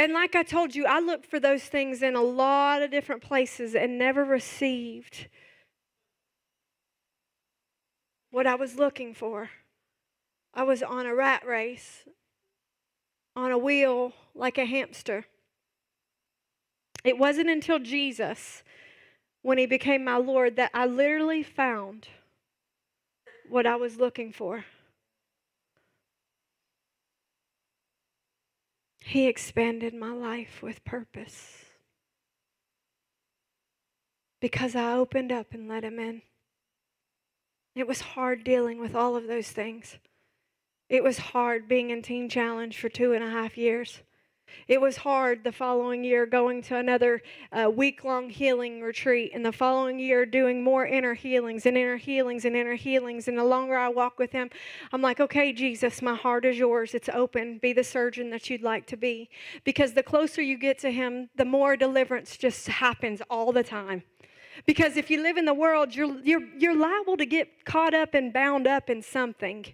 And like I told you, I looked for those things in a lot of different places and never received what I was looking for. I was on a rat race, on a wheel like a hamster. It wasn't until Jesus, when He became my Lord, that I literally found what I was looking for. He expanded my life with purpose because I opened up and let Him in. It was hard dealing with all of those things. It was hard being in Teen Challenge for two and a half years. It was hard the following year going to another uh, week long healing retreat, and the following year doing more inner healings and inner healings and inner healings. And the longer I walk with Him, I'm like, okay, Jesus, my heart is yours. It's open. Be the surgeon that you'd like to be. Because the closer you get to Him, the more deliverance just happens all the time. Because if you live in the world, you're, you're, you're liable to get caught up and bound up in something,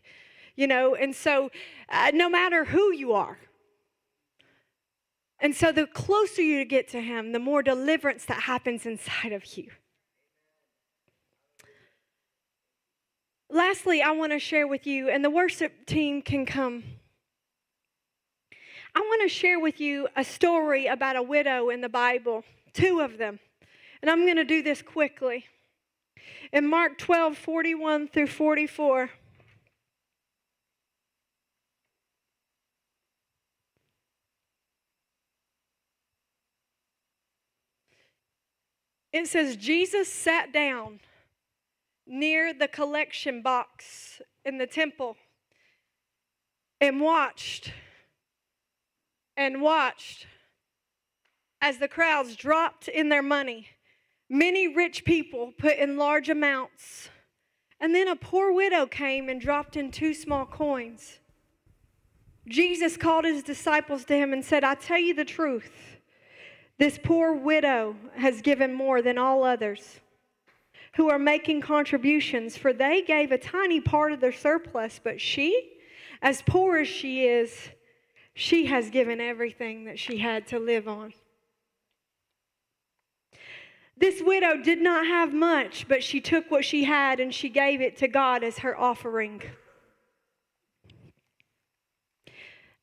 you know. And so, uh, no matter who you are, and so, the closer you get to Him, the more deliverance that happens inside of you. Lastly, I want to share with you, and the worship team can come. I want to share with you a story about a widow in the Bible, two of them. And I'm going to do this quickly. In Mark 12, 41 through 44. It says, Jesus sat down near the collection box in the temple and watched and watched as the crowds dropped in their money. Many rich people put in large amounts. And then a poor widow came and dropped in two small coins. Jesus called his disciples to him and said, I tell you the truth. This poor widow has given more than all others who are making contributions, for they gave a tiny part of their surplus, but she, as poor as she is, she has given everything that she had to live on. This widow did not have much, but she took what she had and she gave it to God as her offering.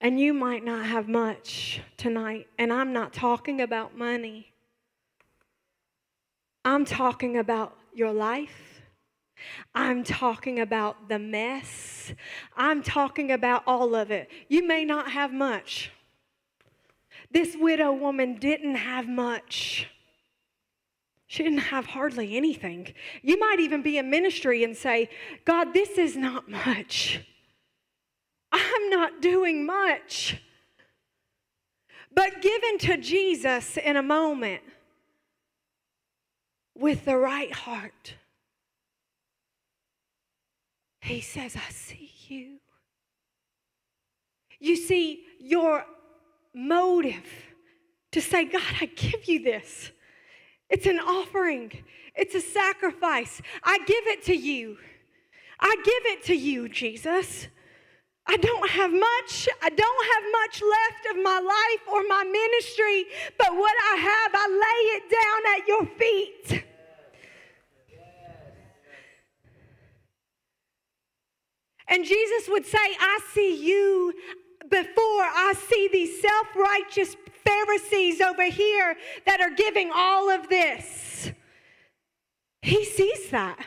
And you might not have much tonight, and I'm not talking about money. I'm talking about your life. I'm talking about the mess. I'm talking about all of it. You may not have much. This widow woman didn't have much. She didn't have hardly anything. You might even be in ministry and say, God, this is not much. I'm not doing much. But given to Jesus in a moment with the right heart, He says, I see you. You see, your motive to say, God, I give you this. It's an offering, it's a sacrifice. I give it to you. I give it to you, Jesus. I don't have much. I don't have much left of my life or my ministry, but what I have, I lay it down at your feet. And Jesus would say, I see you before I see these self righteous Pharisees over here that are giving all of this. He sees that.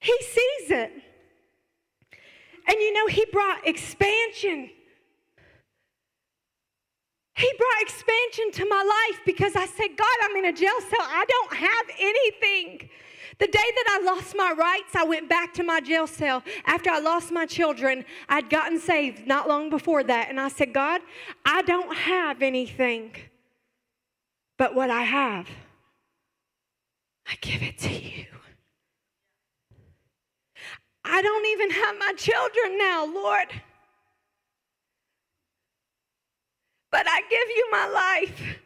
He sees it. And you know, He brought expansion. He brought expansion to my life because I said, God, I'm in a jail cell. I don't have anything. The day that I lost my rights, I went back to my jail cell. After I lost my children, I'd gotten saved not long before that. And I said, God, I don't have anything. But what I have, I give it to you. I don't even have my children now, Lord. But I give you my life.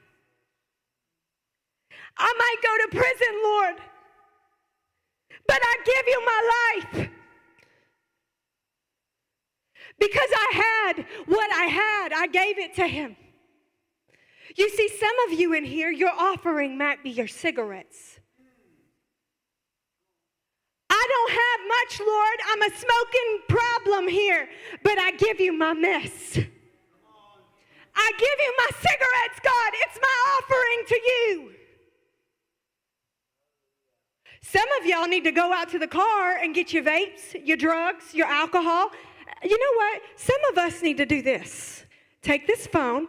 I might go to prison, Lord, but I give you my life. Because I had what I had, I gave it to him. You see, some of you in here, your offering might be your cigarettes. I don't have much, Lord. I'm a smoking problem here, but I give you my mess. I give you my cigarettes, God. It's my offering to you. Some of y'all need to go out to the car and get your vapes, your drugs, your alcohol. You know what? Some of us need to do this. Take this phone.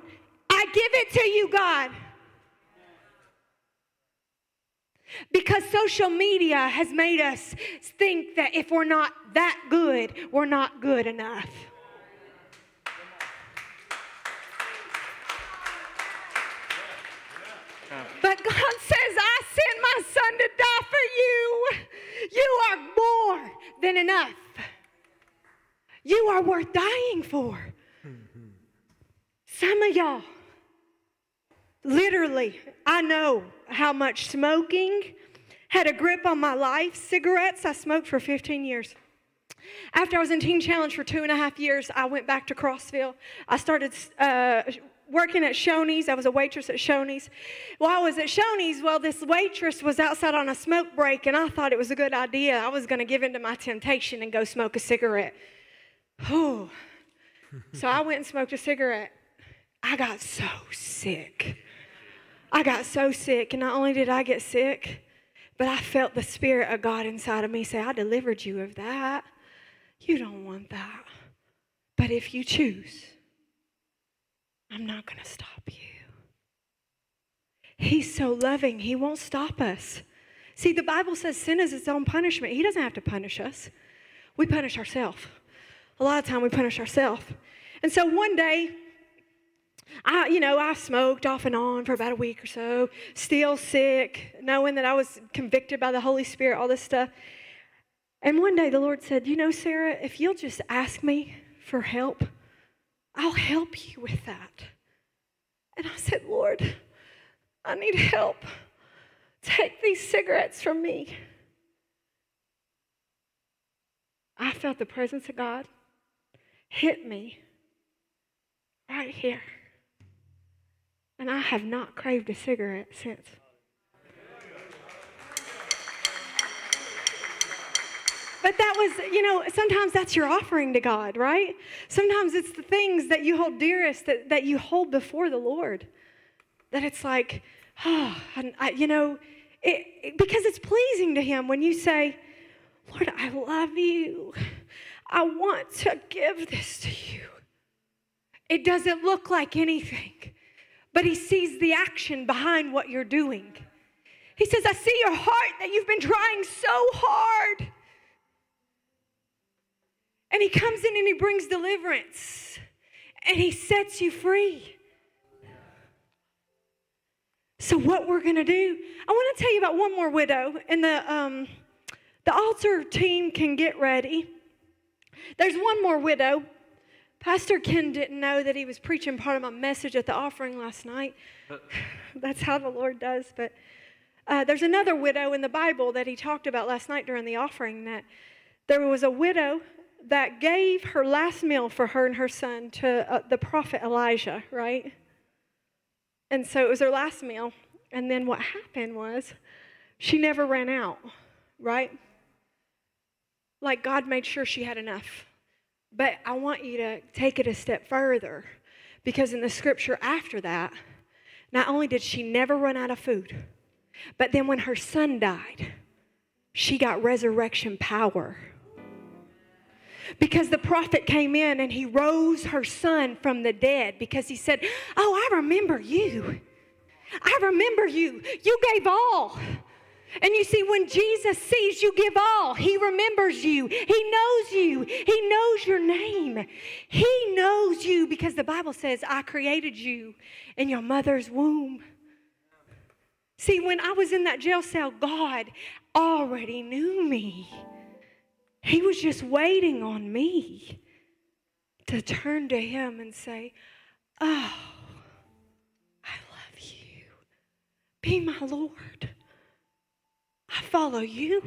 I give it to you, God. Because social media has made us think that if we're not that good, we're not good enough. But God says, I sent my son to die for you. You are more than enough. You are worth dying for. Hmm, hmm. Some of y'all, literally, I know how much smoking had a grip on my life. Cigarettes, I smoked for 15 years. After I was in Teen Challenge for two and a half years, I went back to Crossville. I started uh, working at Shoney's. I was a waitress at Shoney's. While I was at Shoney's, well, this waitress was outside on a smoke break, and I thought it was a good idea. I was going to give in to my temptation and go smoke a cigarette. Oh. so I went and smoked a cigarette. I got so sick. I got so sick, and not only did I get sick, but I felt the Spirit of God inside of me say, I delivered you of that. You don't want that. But if you choose, I'm not going to stop you. He's so loving, He won't stop us. See, the Bible says sin is its own punishment. He doesn't have to punish us, we punish ourselves. A lot of time we punish ourselves. And so one day, I, you know, I smoked off and on for about a week or so, still sick, knowing that I was convicted by the Holy Spirit, all this stuff. And one day the Lord said, You know, Sarah, if you'll just ask me for help, I'll help you with that. And I said, Lord, I need help. Take these cigarettes from me. I felt the presence of God hit me right here. And I have not craved a cigarette since. But that was, you know, sometimes that's your offering to God, right? Sometimes it's the things that you hold dearest that, that you hold before the Lord. That it's like, oh, I, you know, it, it- because it's pleasing to Him when you say, Lord, I love you. I want to give this to you. It doesn't look like anything, but He sees the action behind what you're doing. He says, I see your heart that you've been trying so hard. And He comes in and He brings deliverance and He sets you free. So, what we're going to do, I want to tell you about one more widow, and the, um, the altar team can get ready. There's one more widow. Pastor Ken didn't know that he was preaching part of my message at the offering last night. That's how the Lord does. But uh, there's another widow in the Bible that he talked about last night during the offering that there was a widow that gave her last meal for her and her son to uh, the prophet Elijah, right? And so it was her last meal. And then what happened was she never ran out, right? Like God made sure she had enough. But I want you to take it a step further because in the scripture after that, not only did she never run out of food, but then when her son died, she got resurrection power. Because the prophet came in and he rose her son from the dead because he said, Oh, I remember you. I remember you. You gave all. And you see, when Jesus sees you give all, he remembers you. He knows you. He knows your name. He knows you because the Bible says, I created you in your mother's womb. See, when I was in that jail cell, God already knew me. He was just waiting on me to turn to Him and say, Oh, I love you. Be my Lord. I follow you.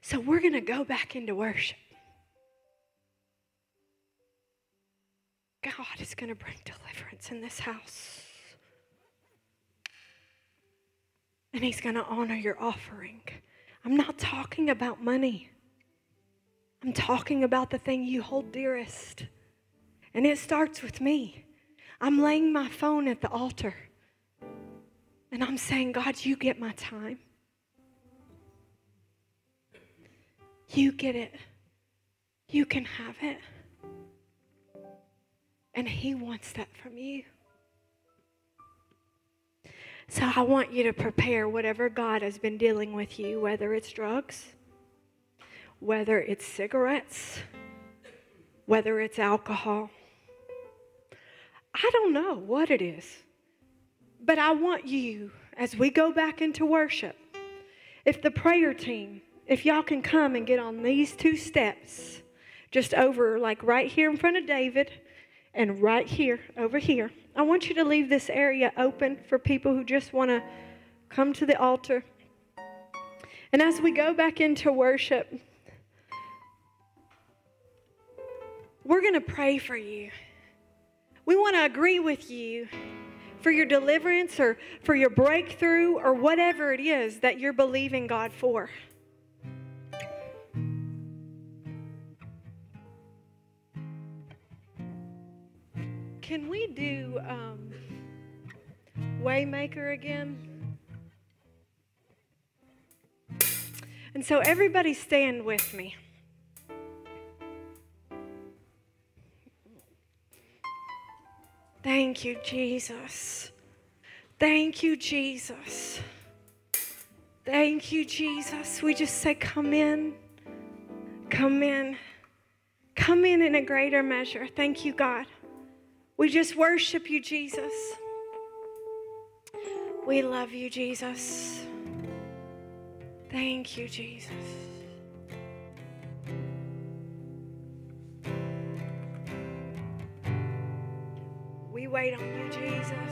So we're going to go back into worship. God is going to bring deliverance in this house. And He's going to honor your offering. I'm not talking about money, I'm talking about the thing you hold dearest. And it starts with me. I'm laying my phone at the altar. And I'm saying, God, you get my time. You get it. You can have it. And He wants that from you. So I want you to prepare whatever God has been dealing with you, whether it's drugs, whether it's cigarettes, whether it's alcohol. I don't know what it is. But I want you, as we go back into worship, if the prayer team, if y'all can come and get on these two steps, just over, like right here in front of David and right here, over here, I want you to leave this area open for people who just want to come to the altar. And as we go back into worship, we're going to pray for you. We want to agree with you for your deliverance or for your breakthrough or whatever it is that you're believing God for. Can we do um, Waymaker again? And so, everybody stand with me. Thank you, Jesus. Thank you, Jesus. Thank you, Jesus. We just say, Come in. Come in. Come in in a greater measure. Thank you, God. We just worship you, Jesus. We love you, Jesus. Thank you, Jesus. Wait on you, Jesus.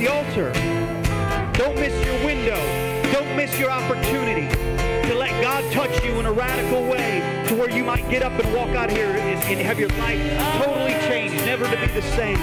the altar. Don't miss your window. Don't miss your opportunity to let God touch you in a radical way to where you might get up and walk out here and have your life totally changed, never to be the same.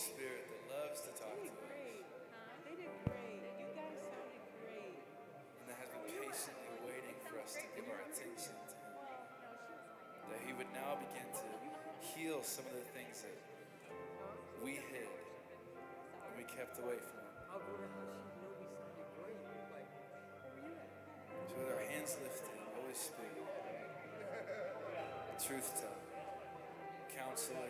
Spirit that loves to talk to us They did great. You guys sounded great. and that has been patiently waiting for us to give our attention to Him, that He would now begin to heal some of the things that we hid and we kept away from Him. So with our hands lifted, Holy Spirit, truth teller, counselor,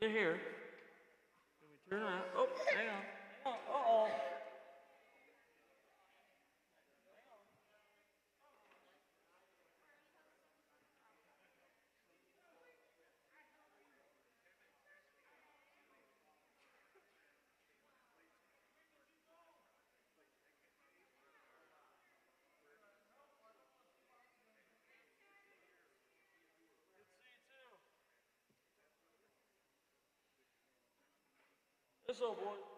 Sit here. Can we turn around? Oh, hang on. Hang on. This old boy.